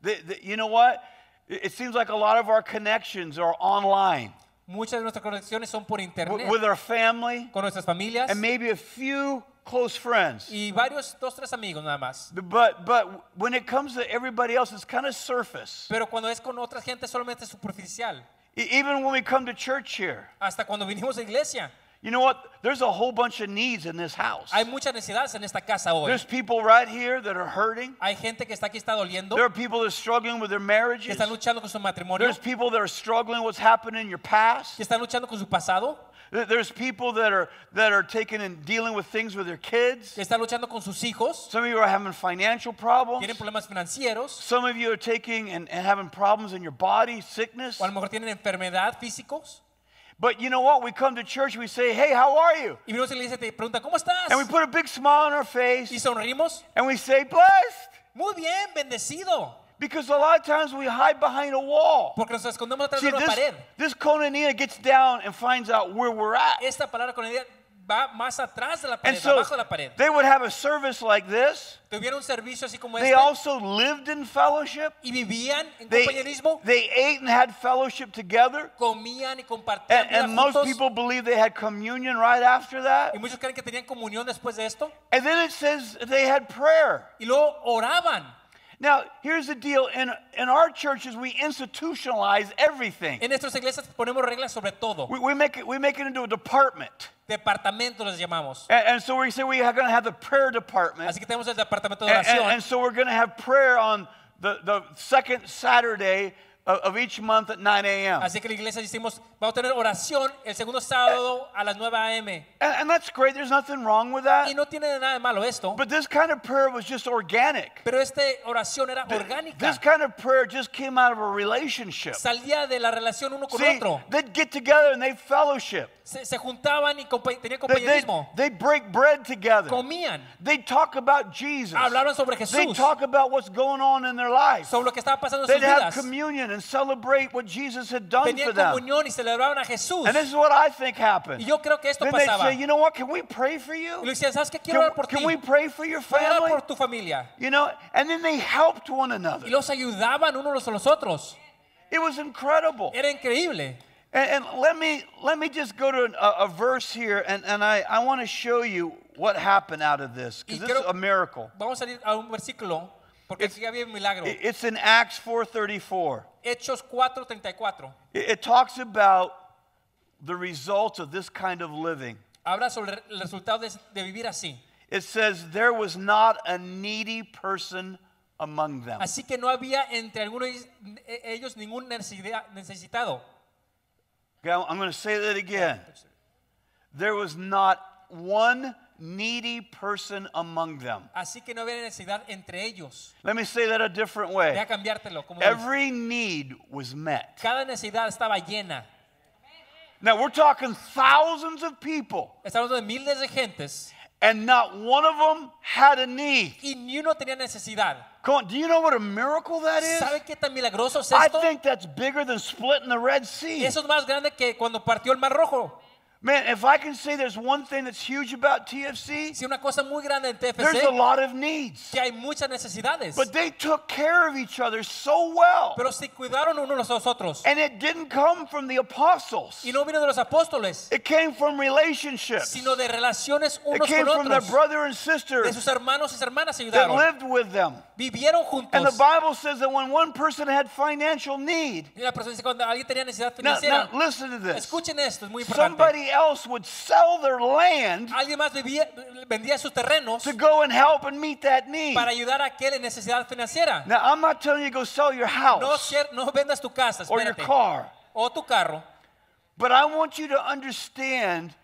Speaker 1: They- they- you know what? It, seems like a lot of our connections are online
Speaker 2: Muchas de nuestras conexiones son por internet,
Speaker 1: with our family
Speaker 2: con nuestras familias
Speaker 1: and maybe a few close friends.
Speaker 2: y varios, dos, tres amigos nada más.
Speaker 1: But, but when it comes to everybody else, it's kind of surface.
Speaker 2: Pero cuando es con otra gente solamente superficial.
Speaker 1: Even when we come to church here,
Speaker 2: Hasta cuando vinimos a iglesia,
Speaker 1: You know what? There's a whole bunch of needs in this house.
Speaker 2: Hay muchas necesidades en esta casa hoy.
Speaker 1: There's people right here that are hurting.
Speaker 2: Hay gente que está aquí está doliendo,
Speaker 1: There are people that are struggling with their
Speaker 2: que
Speaker 1: marriages.
Speaker 2: están luchando con su matrimonio,
Speaker 1: There's people that are struggling with what's happened in your past.
Speaker 2: que están luchando con su pasado,
Speaker 1: There's people that are that are taking and dealing with things with their kids.
Speaker 2: que están luchando con sus hijos,
Speaker 1: Some of you are having financial problems.
Speaker 2: tienen problemas financieros,
Speaker 1: Some of you are taking and, and having problems in your body, sickness.
Speaker 2: o a lo mejor tienen enfermedad físicos.
Speaker 1: But you know what? We come to church, we say, Hey, how are you?
Speaker 2: Y venimos a la iglesia te pregunta, ¿cómo estás?
Speaker 1: And we put a big smile on our face
Speaker 2: Y sonrimos,
Speaker 1: and we say, Blessed.
Speaker 2: muy bien, bendecido,
Speaker 1: Because a lot of times we hide behind a wall.
Speaker 2: porque nos escondemos atrás
Speaker 1: See,
Speaker 2: de una
Speaker 1: this,
Speaker 2: pared.
Speaker 1: this gets down and finds out where we're at.
Speaker 2: Esta palabra va más atrás de la
Speaker 1: And
Speaker 2: pared,
Speaker 1: so
Speaker 2: abajo de la pared.
Speaker 1: they would have a service like this.
Speaker 2: Tuvieron un servicio así como
Speaker 1: They
Speaker 2: este
Speaker 1: also lived in fellowship.
Speaker 2: y vivían en
Speaker 1: They,
Speaker 2: compañerismo,
Speaker 1: they ate and had fellowship together.
Speaker 2: comían y compartían
Speaker 1: And,
Speaker 2: vida
Speaker 1: and most
Speaker 2: juntos.
Speaker 1: people believe they had communion right after that.
Speaker 2: Y muchos creen que tenían comunión después de esto.
Speaker 1: And then it says they had prayer.
Speaker 2: Y luego oraban.
Speaker 1: Now, here's the deal. In, in our churches, we institutionalize everything.
Speaker 2: En nuestras iglesias ponemos reglas sobre todo.
Speaker 1: We, we, make, it, we make it into a department.
Speaker 2: Departamentos les llamamos.
Speaker 1: And, and so we say we are going to have the prayer department.
Speaker 2: Así que tenemos el departamento de
Speaker 1: And, and-
Speaker 2: oración.
Speaker 1: and so we're going to have prayer on the, the second Saturday of, each month at 9 a.m.
Speaker 2: Así que la iglesia decimos, vamos a tener oración el segundo sábado a las 9 a.m.
Speaker 1: And, and that's great. There's nothing wrong with that.
Speaker 2: Y no tiene nada de malo esto,
Speaker 1: But this kind of prayer was just organic.
Speaker 2: pero esta oración era
Speaker 1: This
Speaker 2: orgánica.
Speaker 1: kind of prayer just came out of a relationship.
Speaker 2: Salía de la relación uno con
Speaker 1: See,
Speaker 2: otro.
Speaker 1: they'd get together and they fellowship.
Speaker 2: Se, se juntaban y tenían
Speaker 1: They, they,
Speaker 2: compañerismo.
Speaker 1: they break bread together.
Speaker 2: Comían.
Speaker 1: They talk about Jesus.
Speaker 2: Hablaban sobre Jesús.
Speaker 1: They talk about what's going on in their life.
Speaker 2: Sobre lo que estaba pasando en sus vidas.
Speaker 1: They'd have communion and celebrate what Jesus had done for them.
Speaker 2: comunión y celebraban a Jesús.
Speaker 1: And this is what I think happened.
Speaker 2: Y yo creo que esto
Speaker 1: Then they
Speaker 2: pasaba.
Speaker 1: say, you know what? Can we pray for
Speaker 2: Y
Speaker 1: you?
Speaker 2: le decían, ¿sabes qué? Quiero
Speaker 1: Can,
Speaker 2: orar por ti.
Speaker 1: can we pray for your family?
Speaker 2: por tu familia.
Speaker 1: You know, and then they helped one another.
Speaker 2: Y los ayudaban unos a los otros.
Speaker 1: It was incredible.
Speaker 2: Era increíble.
Speaker 1: And, and let me let me just go to a, a verse here, and, and I, I want to show you what happened out of this
Speaker 2: Y
Speaker 1: because this is a miracle.
Speaker 2: Vamos a salir a un versículo, porque aquí había un milagro.
Speaker 1: It's in Acts 4:34.
Speaker 2: Hechos 4:34.
Speaker 1: It, it talks about the results of this kind of living.
Speaker 2: Habla sobre el resultado de, de vivir así.
Speaker 1: It says there was not a needy person among them.
Speaker 2: Así que no había entre algunos ellos ningún necesitado.
Speaker 1: I'm going to say that again. There was not one needy person among them.
Speaker 2: Así que no había necesidad entre ellos.
Speaker 1: Let me say that a different way.
Speaker 2: Deja cambiártelo. Como.
Speaker 1: Every need was met.
Speaker 2: Cada necesidad estaba llena.
Speaker 1: Now we're talking thousands of people,
Speaker 2: Estamos hablando de miles de gentes
Speaker 1: and not one of them had a need.
Speaker 2: y ni uno tenía necesidad.
Speaker 1: Come on, do you know what a miracle that is?
Speaker 2: ¿Sabe qué tan milagroso es
Speaker 1: I think that's bigger than splitting the Red Sea.
Speaker 2: Eso es más grande que cuando partió el Mar Rojo.
Speaker 1: Man, if I can say there's one thing that's huge about TFC,
Speaker 2: Sí, una cosa muy grande en
Speaker 1: there's a lot of needs.
Speaker 2: que hay muchas necesidades.
Speaker 1: But they took care of each other so well.
Speaker 2: Pero se cuidaron unos a los otros.
Speaker 1: And it didn't come from the apostles.
Speaker 2: Y no vino de los apóstoles,
Speaker 1: It came from relationships.
Speaker 2: sino de relaciones
Speaker 1: It
Speaker 2: unos
Speaker 1: came
Speaker 2: con
Speaker 1: from their brother and sister
Speaker 2: De sus hermanos y hermanas se
Speaker 1: that lived with them.
Speaker 2: Vivieron
Speaker 1: And the. Bible says that when one person had financial need,
Speaker 2: Y la persona dice cuando alguien tenía necesidad
Speaker 1: now, now listen to this.
Speaker 2: Escuchen esto, es muy importante.
Speaker 1: Somebody else would sell their land
Speaker 2: Alguien más vivía- vendía sus terrenos
Speaker 1: to go and help and meet that need.
Speaker 2: para ayudar a aquel en necesidad financiera.
Speaker 1: Now, I'm not telling you to go sell your
Speaker 2: No,
Speaker 1: house
Speaker 2: cier- no vendas tu casa,
Speaker 1: or your
Speaker 2: espérate.
Speaker 1: car,
Speaker 2: O tu carro.
Speaker 1: but I want you to understand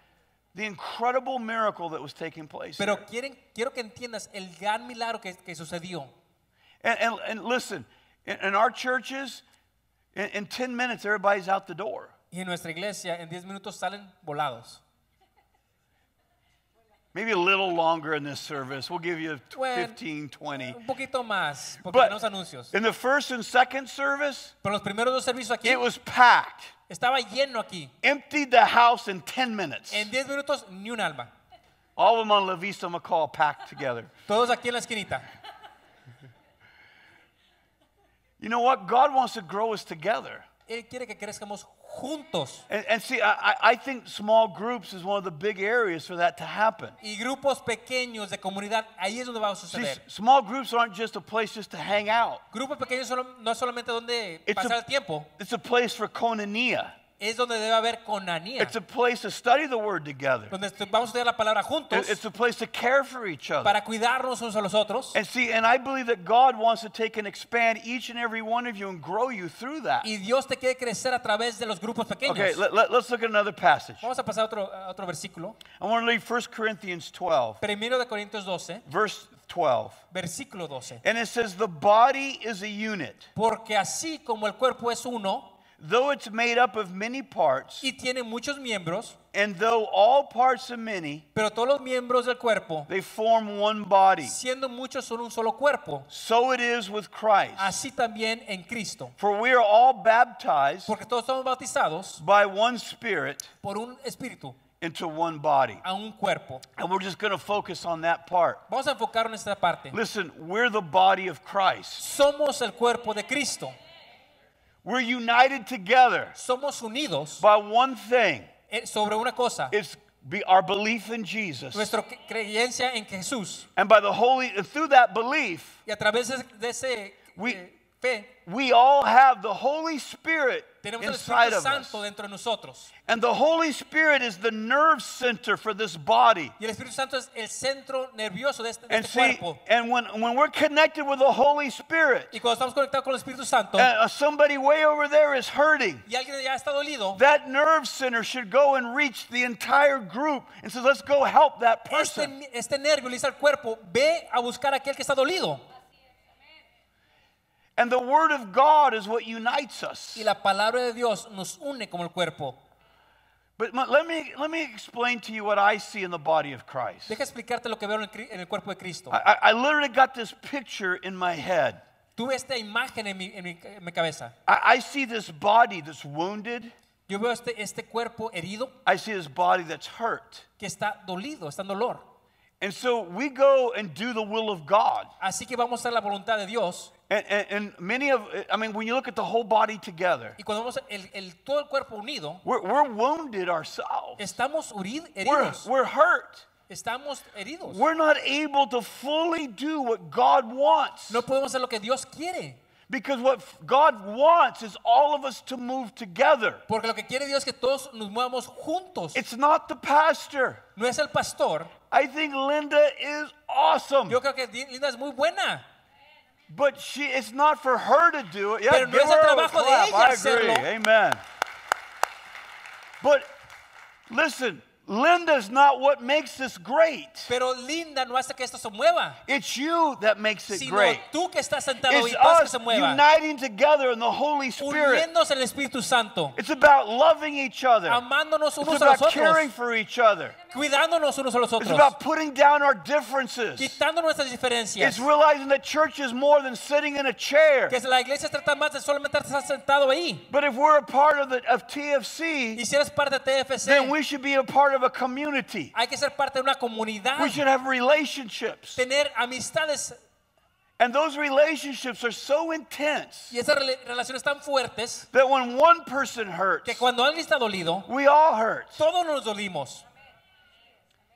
Speaker 1: the incredible miracle that was taking place.
Speaker 2: Pero
Speaker 1: here.
Speaker 2: quieren, quiero que entiendas el gran milagro que, que sucedió.
Speaker 1: And, and, and listen, in, in our churches, in, in 10 minutes, everybody's out the door.
Speaker 2: Y en nuestra iglesia en 10 minutos salen volados.
Speaker 1: Maybe a little longer in this service. We'll give you
Speaker 2: Well,
Speaker 1: 15, 20.
Speaker 2: Un poquito más, porque
Speaker 1: But
Speaker 2: tenemos anuncios.
Speaker 1: in the first and second service,
Speaker 2: Pero los primeros dos servicios aquí
Speaker 1: it was packed.
Speaker 2: estaba lleno aquí.
Speaker 1: Emptied the house in 10 minutes.
Speaker 2: En 10 minutos ni un alma.
Speaker 1: All of them on La Vista McColl packed together.
Speaker 2: Todos aquí en la esquinita.
Speaker 1: You know what? God wants to grow us together.
Speaker 2: Él quiere que crezcamos juntos.
Speaker 1: And, and see, I, I- think small groups is one of the big areas for that to happen.
Speaker 2: Y grupos pequeños de comunidad, ahí es donde va a
Speaker 1: See,
Speaker 2: suceder.
Speaker 1: s- small groups aren't just a place just to hang out.
Speaker 2: Grupos pequeños solo- no es solamente donde
Speaker 1: It's
Speaker 2: pasar
Speaker 1: a,
Speaker 2: el tiempo,
Speaker 1: it's a place for koinonia.
Speaker 2: Es donde debe haber conanía.
Speaker 1: It's a place to study the word together.
Speaker 2: Donde vamos a estudiar la palabra juntos
Speaker 1: It's a place to care for each other.
Speaker 2: para cuidarnos unos a los otros.
Speaker 1: And see, and I believe that God wants to take and expand each and every one of you and grow you through that.
Speaker 2: Y Dios te quiere crecer a través de los grupos pequeños.
Speaker 1: Okay, let, let, us look at another passage.
Speaker 2: Vamos a pasar a otro, a otro versículo.
Speaker 1: I want to read 1 Corinthians 12,
Speaker 2: Primero de Corintios 12,
Speaker 1: verse 12.
Speaker 2: versículo 12.
Speaker 1: And it says, The body is a unit.
Speaker 2: Porque así como el cuerpo es uno
Speaker 1: Though it's made up of many parts,
Speaker 2: y tiene muchos miembros,
Speaker 1: and though all parts are many,
Speaker 2: pero todos los miembros del cuerpo,
Speaker 1: they form one body.
Speaker 2: siendo muchos son un solo cuerpo,
Speaker 1: So it is with Christ.
Speaker 2: así también en Cristo.
Speaker 1: For we are all baptized
Speaker 2: Porque todos somos bautizados
Speaker 1: by one Spirit
Speaker 2: por un espíritu
Speaker 1: into one body.
Speaker 2: a un cuerpo.
Speaker 1: And we're just going to focus on that part.
Speaker 2: Vamos a enfocarnos en esta parte.
Speaker 1: Listen, we're the body of Christ.
Speaker 2: Somos el cuerpo de Cristo.
Speaker 1: We're united together
Speaker 2: Somos unidos
Speaker 1: by one thing.
Speaker 2: sobre una cosa,
Speaker 1: It's be our belief in Jesus.
Speaker 2: nuestra creencia en Jesús.
Speaker 1: And by the Holy, through that belief,
Speaker 2: Y a través de, de ese
Speaker 1: We-
Speaker 2: eh, fe,
Speaker 1: we all have the Holy Spirit
Speaker 2: tenemos el
Speaker 1: inside of us.
Speaker 2: Dentro de nosotros.
Speaker 1: And the Holy Spirit is the nerve center for this body.
Speaker 2: Y el Espíritu Santo es el centro nervioso de este, de
Speaker 1: And
Speaker 2: este
Speaker 1: see,
Speaker 2: cuerpo.
Speaker 1: and when, when we're connected with the Holy Spirit,
Speaker 2: Y cuando estamos conectados con el Espíritu Santo
Speaker 1: and uh, somebody way over there is hurting,
Speaker 2: y alguien ya está dolido,
Speaker 1: that nerve center should go and reach the entire group and say, let's go help that person.
Speaker 2: este, este nervio le dice al cuerpo, ve a buscar a aquel que está dolido.
Speaker 1: And the Word of God is what unites us.
Speaker 2: Y la palabra de Dios nos une como el cuerpo.
Speaker 1: But let me, let me explain to you what I see in the body of Christ.
Speaker 2: Deja explicarte lo que veo en el, cri- en el cuerpo de Cristo.
Speaker 1: I, I- I literally got this picture in my head.
Speaker 2: Tuve esta imagen en mi, en mi- en mi cabeza.
Speaker 1: I, I see this body that's wounded.
Speaker 2: Yo veo este, este cuerpo herido
Speaker 1: I see this body that's hurt.
Speaker 2: que está dolido, está en dolor.
Speaker 1: And so we go and do the will of God.
Speaker 2: Así que vamos a la voluntad de Dios.
Speaker 1: And, and, and many of, I mean, when you look at the whole body together,
Speaker 2: Y cuando vemos el, el- todo el cuerpo unido,
Speaker 1: we're, we're wounded ourselves.
Speaker 2: estamos
Speaker 1: We're, we're hurt.
Speaker 2: Estamos heridos.
Speaker 1: We're not able to fully do what God wants.
Speaker 2: No podemos hacer lo que Dios quiere.
Speaker 1: Because what God wants is all of us to move together.
Speaker 2: Porque lo que quiere Dios es que todos nos movamos juntos.
Speaker 1: It's not the pastor.
Speaker 2: No es el pastor.
Speaker 1: I think Linda is awesome.
Speaker 2: Yo creo que Linda es muy buena.
Speaker 1: But she, it's not for her to do it. Yeah,
Speaker 2: Pero no es el trabajo de ella
Speaker 1: I agree.
Speaker 2: hacerlo.
Speaker 1: Amen. But listen, Linda's not what makes this great.
Speaker 2: Pero Linda no hace que esto se mueva.
Speaker 1: It's you that makes it
Speaker 2: Sino
Speaker 1: great.
Speaker 2: tú que estás sentado y
Speaker 1: It's
Speaker 2: que
Speaker 1: us
Speaker 2: se mueva.
Speaker 1: uniting together in the Holy Spirit.
Speaker 2: Uniéndose el Espíritu Santo.
Speaker 1: It's about loving each other.
Speaker 2: Amándonos
Speaker 1: It's
Speaker 2: unos a los
Speaker 1: about caring
Speaker 2: otros.
Speaker 1: for each other.
Speaker 2: Cuidándonos unos a los otros.
Speaker 1: It's about putting down our differences.
Speaker 2: Quitando nuestras diferencias.
Speaker 1: It's realizing that church is more than sitting in a chair.
Speaker 2: Que la iglesia trata más de solamente estar sentado ahí.
Speaker 1: But if we're a part of the of TFC,
Speaker 2: Y si eres parte de TFC, then
Speaker 1: we should be a part of a community.
Speaker 2: hay que ser parte de una comunidad.
Speaker 1: We should have relationships.
Speaker 2: Tener amistades.
Speaker 1: And those relationships are so intense
Speaker 2: Y esas relaciones tan fuertes
Speaker 1: that when one person hurts,
Speaker 2: que cuando alguien está dolido,
Speaker 1: we all hurt.
Speaker 2: todos nos dolimos.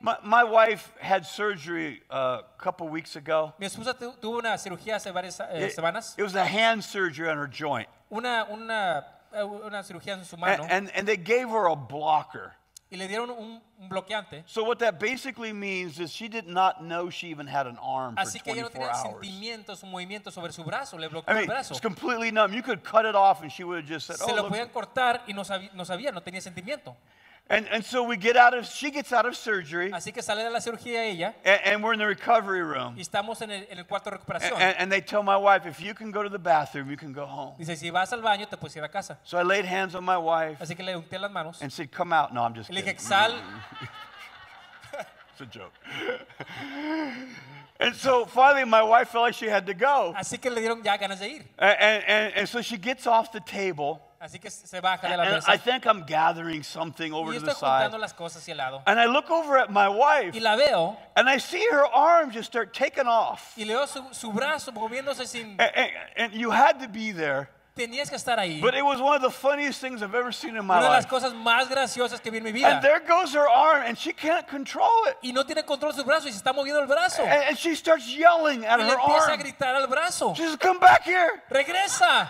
Speaker 1: My, my wife had surgery uh, a couple weeks ago.
Speaker 2: Mi esposa tuvo una cirugía hace varias eh,
Speaker 1: It,
Speaker 2: semanas.
Speaker 1: it was a hand surgery on her joint.
Speaker 2: Una, una, eh, una cirugía en su
Speaker 1: And,
Speaker 2: mano.
Speaker 1: and, and they gave her a blocker.
Speaker 2: Y le dieron un, un bloqueante.
Speaker 1: So what that basically means is she did not know she even had an arm for
Speaker 2: Así que ella no
Speaker 1: 24
Speaker 2: tenía
Speaker 1: hours.
Speaker 2: sentimientos o movimientos sobre su brazo. Le bloqueó
Speaker 1: I
Speaker 2: el
Speaker 1: mean,
Speaker 2: brazo.
Speaker 1: it's completely numb. You could cut it off and she would have just said,
Speaker 2: Se
Speaker 1: oh,
Speaker 2: lo
Speaker 1: look.
Speaker 2: podían cortar y no sabía, no sabía, no tenía sentimiento.
Speaker 1: And, and so we get out of, she gets out of surgery
Speaker 2: Así que sale de la cirugía ella
Speaker 1: and, and we're in the recovery room.
Speaker 2: y estamos en el, en el cuarto de recuperación.
Speaker 1: And, and they tell my wife, if you can go to the bathroom, you can go home.
Speaker 2: Dice, si vas al baño te puedes ir a casa.
Speaker 1: So I laid hands on my wife
Speaker 2: Así que le unté las manos
Speaker 1: and said, come out. No, I'm just
Speaker 2: le
Speaker 1: kidding.
Speaker 2: dije, sal.
Speaker 1: It's a joke. and so finally my wife felt like she had to go.
Speaker 2: Así que le dieron ya ganas de ir.
Speaker 1: And, and, and so she gets off the table.
Speaker 2: Así que se baja de la
Speaker 1: And
Speaker 2: mesa.
Speaker 1: I think I'm gathering something over
Speaker 2: Y
Speaker 1: to the
Speaker 2: estoy juntando
Speaker 1: side.
Speaker 2: las cosas hacia el lado.
Speaker 1: And I look over at my wife
Speaker 2: Y la veo
Speaker 1: and I see her arm just start taking off.
Speaker 2: y le veo su, su brazo moviéndose sin...
Speaker 1: And, and, and you had to be there.
Speaker 2: Tenías que estar ahí.
Speaker 1: But it was one of the funniest things I've ever seen in my
Speaker 2: Una de las
Speaker 1: life.
Speaker 2: cosas más graciosas que vi en mi vida.
Speaker 1: And there goes her arm and she can't control it.
Speaker 2: Y no tiene control de su brazo y se está moviendo el brazo.
Speaker 1: And, and she starts yelling at
Speaker 2: Y le
Speaker 1: her
Speaker 2: empieza a
Speaker 1: arm.
Speaker 2: gritar al brazo.
Speaker 1: She says, come back here.
Speaker 2: ¡Regresa!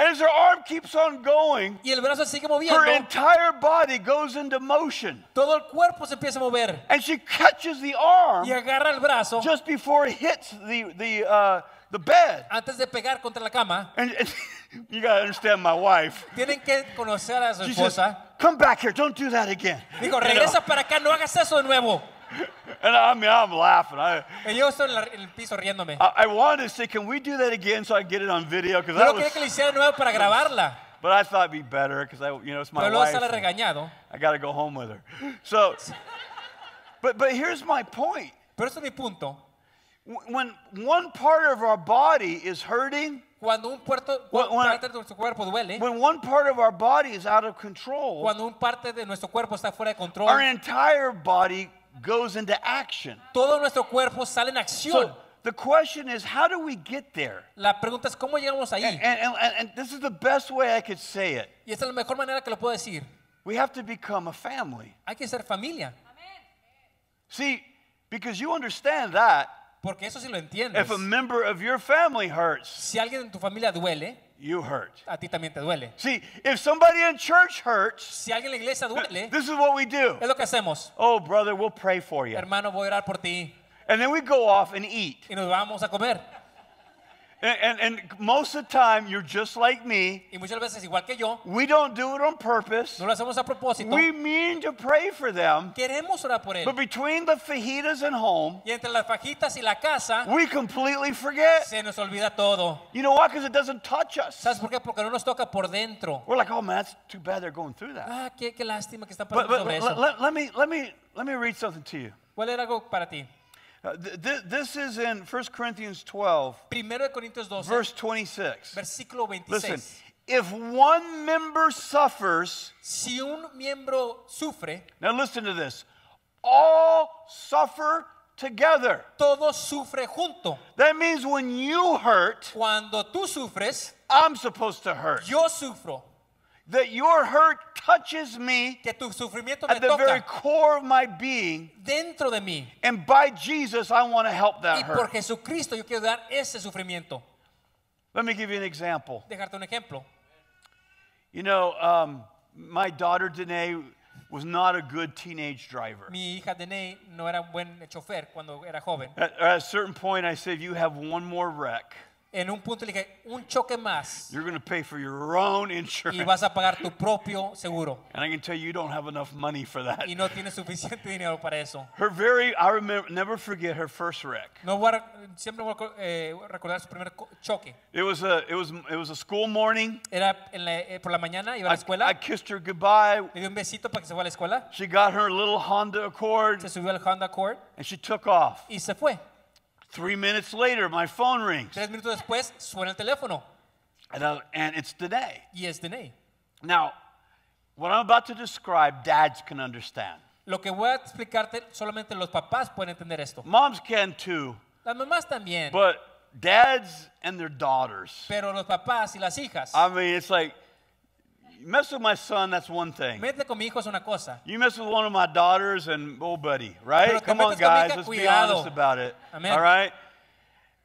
Speaker 1: And as her arm keeps on going,
Speaker 2: y el brazo sigue
Speaker 1: her entire body goes into motion.
Speaker 2: todo el cuerpo se empieza a mover
Speaker 1: And she catches the arm
Speaker 2: y agarra el brazo
Speaker 1: just before it hits the, the, uh, the bed.
Speaker 2: antes de pegar contra la cama.
Speaker 1: And, and you got to understand my wife.
Speaker 2: Tienen que conocer a su
Speaker 1: She says. Come back here. Don't do that again.
Speaker 2: Dijo,
Speaker 1: You know?
Speaker 2: para acá, no hagas eso de nuevo.
Speaker 1: And I mean, I'm laughing. I,
Speaker 2: Y yo estoy en, el piso riéndome.
Speaker 1: I, I wanted to say, Can we do that again so I can get it on video? Because
Speaker 2: Yo
Speaker 1: that
Speaker 2: quería que
Speaker 1: was,
Speaker 2: lo hiciera de nuevo para grabarla.
Speaker 1: but I thought it'd be better because I, you know, it's my
Speaker 2: Pero luego
Speaker 1: wife.
Speaker 2: sale
Speaker 1: and
Speaker 2: regañado.
Speaker 1: I got to go home with her. So, but but here's my point.
Speaker 2: Pero es mi punto.
Speaker 1: When one part of our body is hurting,
Speaker 2: Cuando un puerto,
Speaker 1: When- when-
Speaker 2: parte de nuestro cuerpo duele,
Speaker 1: when one part of our body is out of control,
Speaker 2: cuando un parte de nuestro cuerpo está fuera de
Speaker 1: our entire body goes into action.
Speaker 2: todo nuestro cuerpo sale en acción.
Speaker 1: So the question is, how do we get there?
Speaker 2: La pregunta es cómo llegamos ahí.
Speaker 1: And, and, and, and this is the best way I could say it.
Speaker 2: Y esta es la mejor manera que lo puedo decir.
Speaker 1: We have to become a family.
Speaker 2: Hay que ser familia. Amen.
Speaker 1: See, because you understand that
Speaker 2: Porque eso sí lo entiendes.
Speaker 1: if a member of your family hurts,
Speaker 2: Si alguien en tu familia duele,
Speaker 1: you hurt.
Speaker 2: a ti también te duele.
Speaker 1: See, if somebody in church hurts,
Speaker 2: Si alguien en la iglesia duele,
Speaker 1: this is what we do.
Speaker 2: es lo que hacemos.
Speaker 1: Oh, brother, we'll pray for you.
Speaker 2: Hermano, voy a orar por ti.
Speaker 1: And then we go off and eat.
Speaker 2: Y nos vamos a comer.
Speaker 1: And, and, most of the time, you're just like me.
Speaker 2: Y muchas veces, igual que yo,
Speaker 1: We don't do it on purpose.
Speaker 2: no lo hacemos a propósito.
Speaker 1: We mean to pray for them.
Speaker 2: Queremos orar por él.
Speaker 1: But between the fajitas and home,
Speaker 2: Y entre las fajitas y la casa,
Speaker 1: we completely forget.
Speaker 2: se nos olvida todo.
Speaker 1: You know why? Because it doesn't touch us.
Speaker 2: ¿Sabes por qué? Porque no nos toca por dentro.
Speaker 1: We're like, oh man, that's too bad they're going through that.
Speaker 2: Ah, qué, qué lástima que están
Speaker 1: But,
Speaker 2: pasando
Speaker 1: but
Speaker 2: sobre
Speaker 1: let,
Speaker 2: eso.
Speaker 1: let- let me, let, me, let me read something to you.
Speaker 2: Voy a leer algo para ti.
Speaker 1: Uh, th- th- this is in 1 Corinthians 12,
Speaker 2: Primero de Corintios 12,
Speaker 1: verse 26.
Speaker 2: versículo
Speaker 1: Listen, if one member suffers,
Speaker 2: Si un miembro sufre,
Speaker 1: now listen to this, all suffer together.
Speaker 2: todo sufre junto.
Speaker 1: That means when you hurt,
Speaker 2: Cuando tú sufres,
Speaker 1: I'm supposed to hurt.
Speaker 2: yo sufro.
Speaker 1: That your hurt touches me
Speaker 2: Que tu sufrimiento me
Speaker 1: at the very core of my being,
Speaker 2: dentro de mí.
Speaker 1: and by Jesus, I want to help
Speaker 2: Y
Speaker 1: that
Speaker 2: por
Speaker 1: hurt.
Speaker 2: Jesucristo yo quiero dar ese sufrimiento.
Speaker 1: Let me give you an example.
Speaker 2: Dejarte un ejemplo.
Speaker 1: You know, um, my daughter Danae was not a good teenage driver.
Speaker 2: Mi hija no era un buen chofer cuando era joven.
Speaker 1: At, at a certain point, I said, You have one more wreck.
Speaker 2: En un punto le dije, un choque más
Speaker 1: You're going to pay for your own insurance.
Speaker 2: Y
Speaker 1: insurance.
Speaker 2: vas a pagar tu propio seguro.
Speaker 1: And I can tell you, you don't have enough money for that.
Speaker 2: Y no tienes suficiente dinero para eso.
Speaker 1: Her very, I remember, never forget her first wreck.
Speaker 2: No voy a, siempre voy a eh, recordar su primer co- choque.
Speaker 1: It was a, it was, it was a school morning.
Speaker 2: Era en la- eh, por la mañana, iba a
Speaker 1: I,
Speaker 2: la escuela,
Speaker 1: I kissed her goodbye.
Speaker 2: le di un besito para que se fuera a la escuela,
Speaker 1: She got her little Honda Accord
Speaker 2: se subió al Honda Accord
Speaker 1: and she took off.
Speaker 2: y se fue.
Speaker 1: Three minutes later, my phone rings
Speaker 2: Tres minutos después suena el teléfono
Speaker 1: and, I, and it's Danae.
Speaker 2: y es Dene.
Speaker 1: Now, what I'm about to describe, dads can understand.
Speaker 2: Lo que voy a explicarte, solamente los papás pueden entender esto.
Speaker 1: Moms can too,
Speaker 2: Las mamás también,
Speaker 1: but dads and their daughters.
Speaker 2: pero los papás y las hijas.
Speaker 1: I mean, it's like, you mess with my son, that's one thing.
Speaker 2: Mete con mi hijo es una cosa.
Speaker 1: You mess with one of my daughters and old buddy, right? Come on,
Speaker 2: metes con mi
Speaker 1: guys, let's be honest about it.
Speaker 2: Amen.
Speaker 1: All right?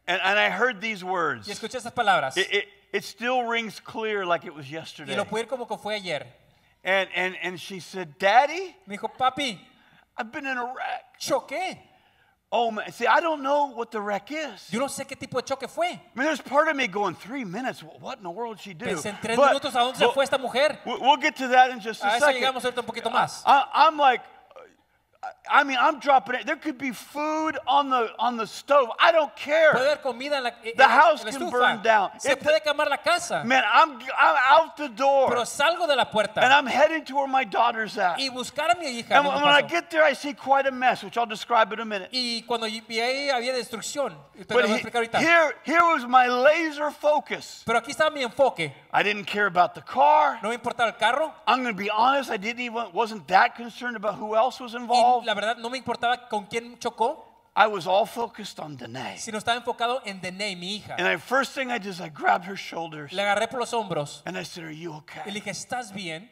Speaker 1: And, and I heard these words.
Speaker 2: Y escuché estas palabras.
Speaker 1: It, it, it still rings clear like it was
Speaker 2: Y
Speaker 1: yesterday.
Speaker 2: lo pude como que fue ayer.
Speaker 1: And, and, and she said, Daddy,
Speaker 2: Me dijo, papi,
Speaker 1: I've been in a wreck.
Speaker 2: choqué.
Speaker 1: Oh, man. See, I don't know what the wreck is.
Speaker 2: Yo no sé qué tipo de choque fue.
Speaker 1: I mean, there's part of me going, three minutes? What in the world did she do?
Speaker 2: Pensé en tres
Speaker 1: But-
Speaker 2: minutos a dónde se fue esta mujer.
Speaker 1: we- We'll get to that in just a
Speaker 2: A eso
Speaker 1: second.
Speaker 2: llegamos ahorita un poquito más.
Speaker 1: I, I'm like, I mean, I'm dropping it. There could be food on the on the stove. I don't
Speaker 2: Puede
Speaker 1: care.
Speaker 2: haber comida en la, en
Speaker 1: The house
Speaker 2: en la
Speaker 1: can burn down.
Speaker 2: Se
Speaker 1: If
Speaker 2: puede quemar la casa.
Speaker 1: Man, I'm I'm out the door
Speaker 2: Pero salgo de la
Speaker 1: and I'm heading to where my daughter's at.
Speaker 2: y buscar a mi hija.
Speaker 1: And when I get there, I see quite a mess, which I'll describe in a minute.
Speaker 2: Y cuando ahí había destrucción. Y te lo
Speaker 1: But he- here, here was my laser focus.
Speaker 2: Pero aquí estaba mi enfoque.
Speaker 1: I didn't care about the car.
Speaker 2: No me importaba el carro.
Speaker 1: I'm going to be honest. I didn't even wasn't that concerned about who else was involved.
Speaker 2: La verdad no me importaba con quién chocó,
Speaker 1: I was all focused on Danae.
Speaker 2: sino estaba enfocado en Dene, mi hija.
Speaker 1: And the first thing I did is I grabbed her shoulders
Speaker 2: Le agarré por los hombros
Speaker 1: and I said, "Are you
Speaker 2: y le
Speaker 1: okay?"
Speaker 2: dije, ¿estás bien?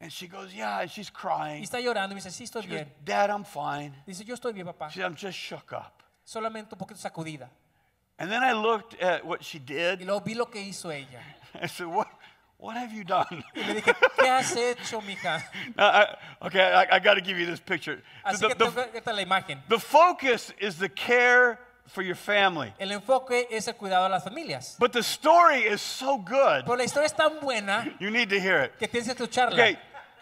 Speaker 1: And she goes, "Yeah." And she's
Speaker 2: Y
Speaker 1: crying.
Speaker 2: está llorando y me dice, sí, estoy
Speaker 1: She goes,
Speaker 2: bien.
Speaker 1: "Dad, I'm fine."
Speaker 2: Dice, yo estoy bien, papá.
Speaker 1: She said, "I'm just shook up."
Speaker 2: Solamente un poquito sacudida.
Speaker 1: And then I looked at what she
Speaker 2: Y
Speaker 1: did.
Speaker 2: luego vi lo que hizo ella.
Speaker 1: I said, "What? What have you done?
Speaker 2: Y le dije, ¿qué has hecho, mija?
Speaker 1: I- okay, I, I got to give you this picture.
Speaker 2: Así
Speaker 1: The,
Speaker 2: que tengo que la imagen.
Speaker 1: the focus is the care for your family.
Speaker 2: El enfoque es el cuidado de las familias.
Speaker 1: But the story is so good,
Speaker 2: Pero la historia es tan buena
Speaker 1: you need to hear it.
Speaker 2: que tienes que escucharla.
Speaker 1: Okay,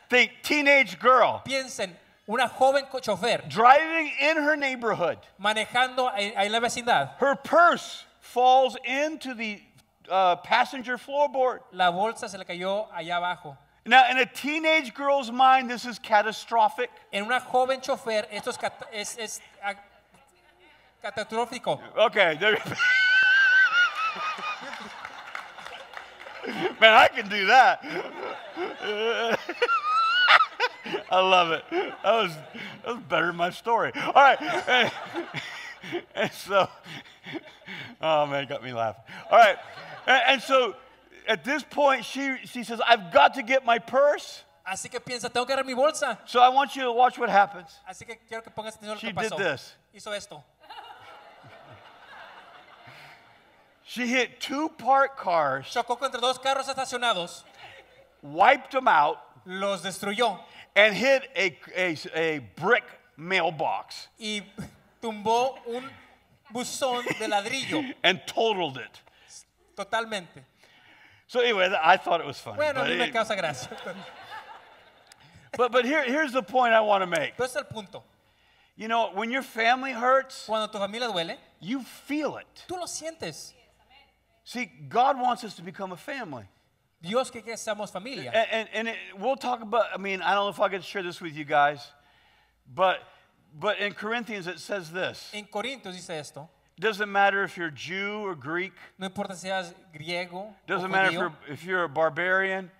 Speaker 1: think teenage girl
Speaker 2: Piensen, una joven chofer
Speaker 1: driving in her neighborhood.
Speaker 2: manejando ahí en la vecindad.
Speaker 1: Her purse falls into the uh, passenger floorboard.
Speaker 2: La bolsa se le cayó allá abajo.
Speaker 1: Now, in a teenage girl's mind, this is catastrophic.
Speaker 2: En una joven chofer, esto es, cat- es, es, catastrófico.
Speaker 1: Okay. Man, I can do that. I love it. That was, that was better than my story. All right. And, so, oh man, got me laughing. All right. And, and so at this point, she, she says, I've got to get my purse.
Speaker 2: Así que piensa, tengo que agarrar mi bolsa.
Speaker 1: So I want you to watch what happens.
Speaker 2: Así que quiero que pongas atención a lo
Speaker 1: She
Speaker 2: que
Speaker 1: did
Speaker 2: pasó.
Speaker 1: this.
Speaker 2: Hizo esto.
Speaker 1: She hit two parked cars,
Speaker 2: Chocó contra dos carros estacionados,
Speaker 1: wiped them out,
Speaker 2: los destruyó
Speaker 1: and hit a, a, a brick mailbox
Speaker 2: y tumbó un buzón de ladrillo
Speaker 1: and totaled it.
Speaker 2: totalmente.
Speaker 1: So anyway, I thought it was funny.
Speaker 2: Bueno, a
Speaker 1: but,
Speaker 2: mí me
Speaker 1: it-
Speaker 2: causa gracia.
Speaker 1: but, but here, here's the point I want to make.
Speaker 2: Pero ese es el punto.
Speaker 1: You know, when your family hurts,
Speaker 2: Cuando tu familia duele,
Speaker 1: you feel it.
Speaker 2: tú lo sientes.
Speaker 1: See, God wants us to become a family.
Speaker 2: Dios quiere que seamos familia.
Speaker 1: And, and, and it, we'll talk about, I mean, I don't know if I could share this with you guys, but, but in Corinthians it says this.
Speaker 2: En Corintios dice esto.
Speaker 1: Doesn't matter if you're Jew or Greek,
Speaker 2: No importa si seas griego o
Speaker 1: doesn't matter if you're, if you're a barbarian,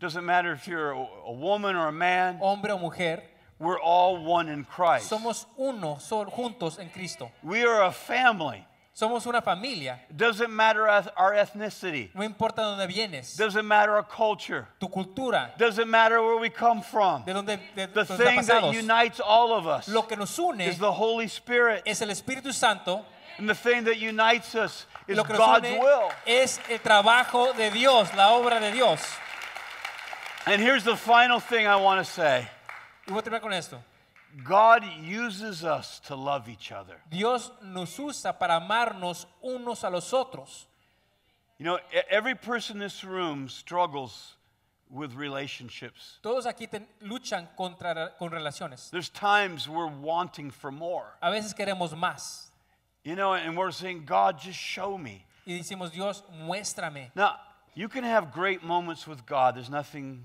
Speaker 1: doesn't matter if you're a, a woman or a man,
Speaker 2: hombre o mujer,
Speaker 1: we're all one in Christ.
Speaker 2: somos uno, juntos en Cristo.
Speaker 1: We are a family.
Speaker 2: Somos una familia.
Speaker 1: Doesn't matter our ethnicity,
Speaker 2: No importa de dónde vienes,
Speaker 1: doesn't matter our culture,
Speaker 2: tu cultura,
Speaker 1: doesn't matter where we come from.
Speaker 2: de dónde de
Speaker 1: The
Speaker 2: tus
Speaker 1: thing that unites all of us
Speaker 2: Lo que nos une
Speaker 1: is the Holy Spirit.
Speaker 2: es el Espíritu Santo.
Speaker 1: And the thing that unites us is
Speaker 2: Lo que nos
Speaker 1: God's
Speaker 2: une
Speaker 1: will.
Speaker 2: es el trabajo de Dios, la obra de Dios.
Speaker 1: And here's the final thing I want to say
Speaker 2: Y voy a terminar con esto.
Speaker 1: God uses us to love each other.
Speaker 2: Dios nos usa para amarnos unos a los otros.
Speaker 1: You know, every person in this room struggles with relationships.
Speaker 2: Todos aquí ten- luchan contra, con relaciones.
Speaker 1: There's times we're wanting for more.
Speaker 2: A veces queremos más
Speaker 1: You know, and we're saying, God, just show me.
Speaker 2: y decimos, Dios, muéstrame.
Speaker 1: Now, you can have great moments with God. There's nothing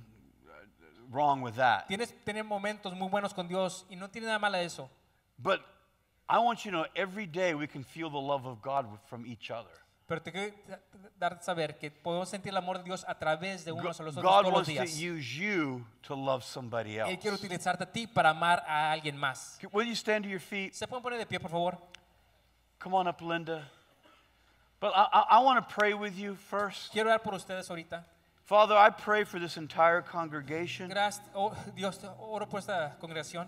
Speaker 1: wrong with that.
Speaker 2: Tienes tener momentos muy buenos con Dios y no tiene nada malo eso.
Speaker 1: But I want you to know every day we can feel the love of God from each other.
Speaker 2: Pero te quiero dar saber que podemos sentir el amor de Dios a través de unos a los otros
Speaker 1: God
Speaker 2: todos los
Speaker 1: wants to
Speaker 2: días.
Speaker 1: use you to love somebody else.
Speaker 2: Él quiere utilizarte a ti para amar a alguien más.
Speaker 1: Will you stand to your feet?
Speaker 2: ¿Se pueden poner de pie, por favor?
Speaker 1: Come on up, Linda. But I, I, I want to pray with you first.
Speaker 2: Quiero orar por ustedes ahorita.
Speaker 1: Father, I pray for this entire congregation.
Speaker 2: Gracias, oh, Dios, oro por esta congregación.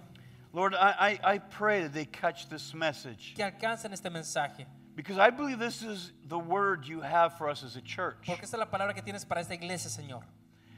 Speaker 1: Lord, I, I, I pray that they catch this message
Speaker 2: Que alcancen este mensaje.
Speaker 1: because I believe this is the word you have for us as a church.
Speaker 2: Porque esta es la palabra que tienes para esta iglesia, Señor.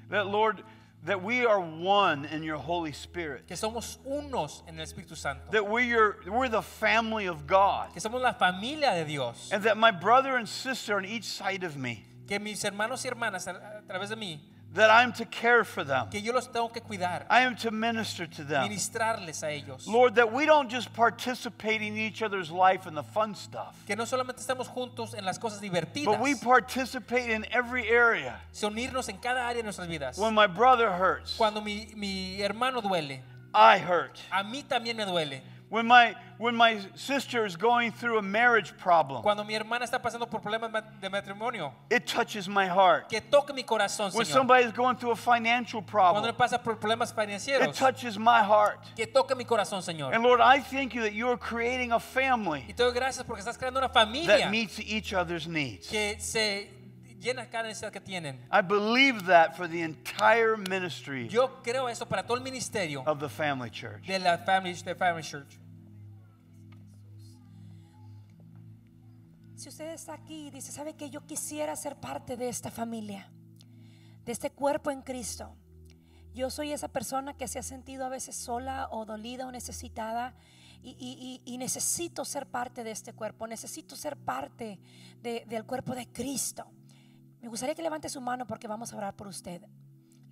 Speaker 1: That, Lord, that we are one in your Holy Spirit.
Speaker 2: Que somos unos en el Espíritu Santo.
Speaker 1: That we are, we're the family of God.
Speaker 2: Que somos la familia de Dios.
Speaker 1: And that my brother and sister on each side of me,
Speaker 2: Que mis hermanos y hermanas a, través de mí,
Speaker 1: that I'm to care for them.
Speaker 2: que yo los tengo que cuidar,
Speaker 1: I am to minister to them.
Speaker 2: ministrarles a ellos.
Speaker 1: Lord, that we don't just participate in each other's life and the fun stuff,
Speaker 2: Que no solamente estemos juntos en las cosas divertidas,
Speaker 1: but we participate in every area.
Speaker 2: sino unirnos en cada área de nuestras vidas.
Speaker 1: When my brother hurts,
Speaker 2: Cuando mi, mi hermano duele,
Speaker 1: I hurt.
Speaker 2: a mí también me duele.
Speaker 1: When my, when my sister is going through a marriage problem,
Speaker 2: Cuando mi hermana está pasando por problemas de matrimonio,
Speaker 1: it touches my heart.
Speaker 2: que toque mi corazón,
Speaker 1: When
Speaker 2: Señor.
Speaker 1: somebody is going through a financial
Speaker 2: Cuando le
Speaker 1: problem,
Speaker 2: pasa por problemas
Speaker 1: it
Speaker 2: financieros,
Speaker 1: touches my heart.
Speaker 2: que toque mi corazón, Señor.
Speaker 1: And Lord, I thank you that you are creating a
Speaker 2: Y
Speaker 1: family
Speaker 2: te doy gracias porque estás creando una familia
Speaker 1: that meets each other's needs.
Speaker 2: que se llena cada necesidad que tienen.
Speaker 1: I believe that for the entire ministry
Speaker 2: Yo creo eso para todo el ministerio
Speaker 1: of the family church.
Speaker 2: de la Family, de family Church.
Speaker 3: Si usted está aquí y dice, ¿sabe que yo quisiera ser parte de esta familia? de este cuerpo en Cristo. Yo soy esa persona que se ha sentido a veces sola o dolida o necesitada y, y- y- y necesito ser parte de este cuerpo, necesito ser parte de- del cuerpo de Cristo. Me gustaría que levante su mano porque vamos a orar por usted.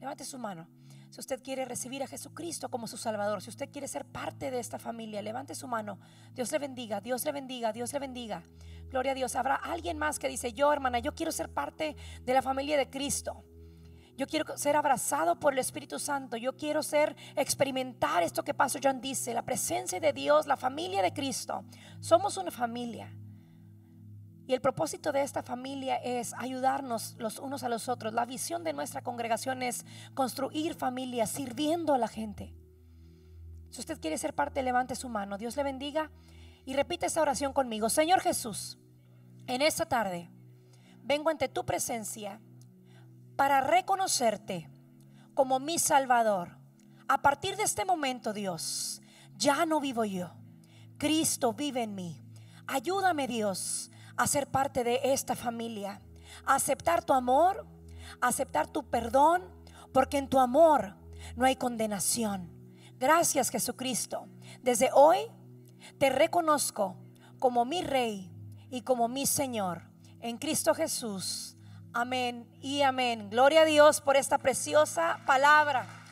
Speaker 3: Levante su mano. Si usted quiere recibir a Jesucristo como su Salvador, si usted quiere ser parte de esta familia, levante su mano. Dios le bendiga, Dios le bendiga, Dios le bendiga. Gloria a Dios. Habrá alguien más que dice, yo hermana, yo quiero ser parte de la familia de Cristo. Yo quiero ser abrazado por el Espíritu Santo. Yo quiero ser, experimentar esto que Pastor John dice, la presencia de Dios, la familia de Cristo. Somos una familia. Y el propósito de esta familia es ayudarnos los unos a los otros. La visión de nuestra congregación es construir familias sirviendo a la gente. Si usted quiere ser parte, levante su mano. Dios le bendiga y repite esta oración conmigo. Señor Jesús, en esta tarde vengo ante tu presencia para reconocerte como mi Salvador. A partir de este momento, Dios, ya no vivo yo. Cristo vive en mí. Ayúdame, Dios, a ser parte de esta familia, aceptar tu amor, aceptar tu perdón, porque en tu amor no hay condenación. Gracias, Jesucristo. Desde hoy te reconozco como mi Rey y como mi Señor. En Cristo Jesús. Amén y amén. Gloria a Dios por esta preciosa palabra.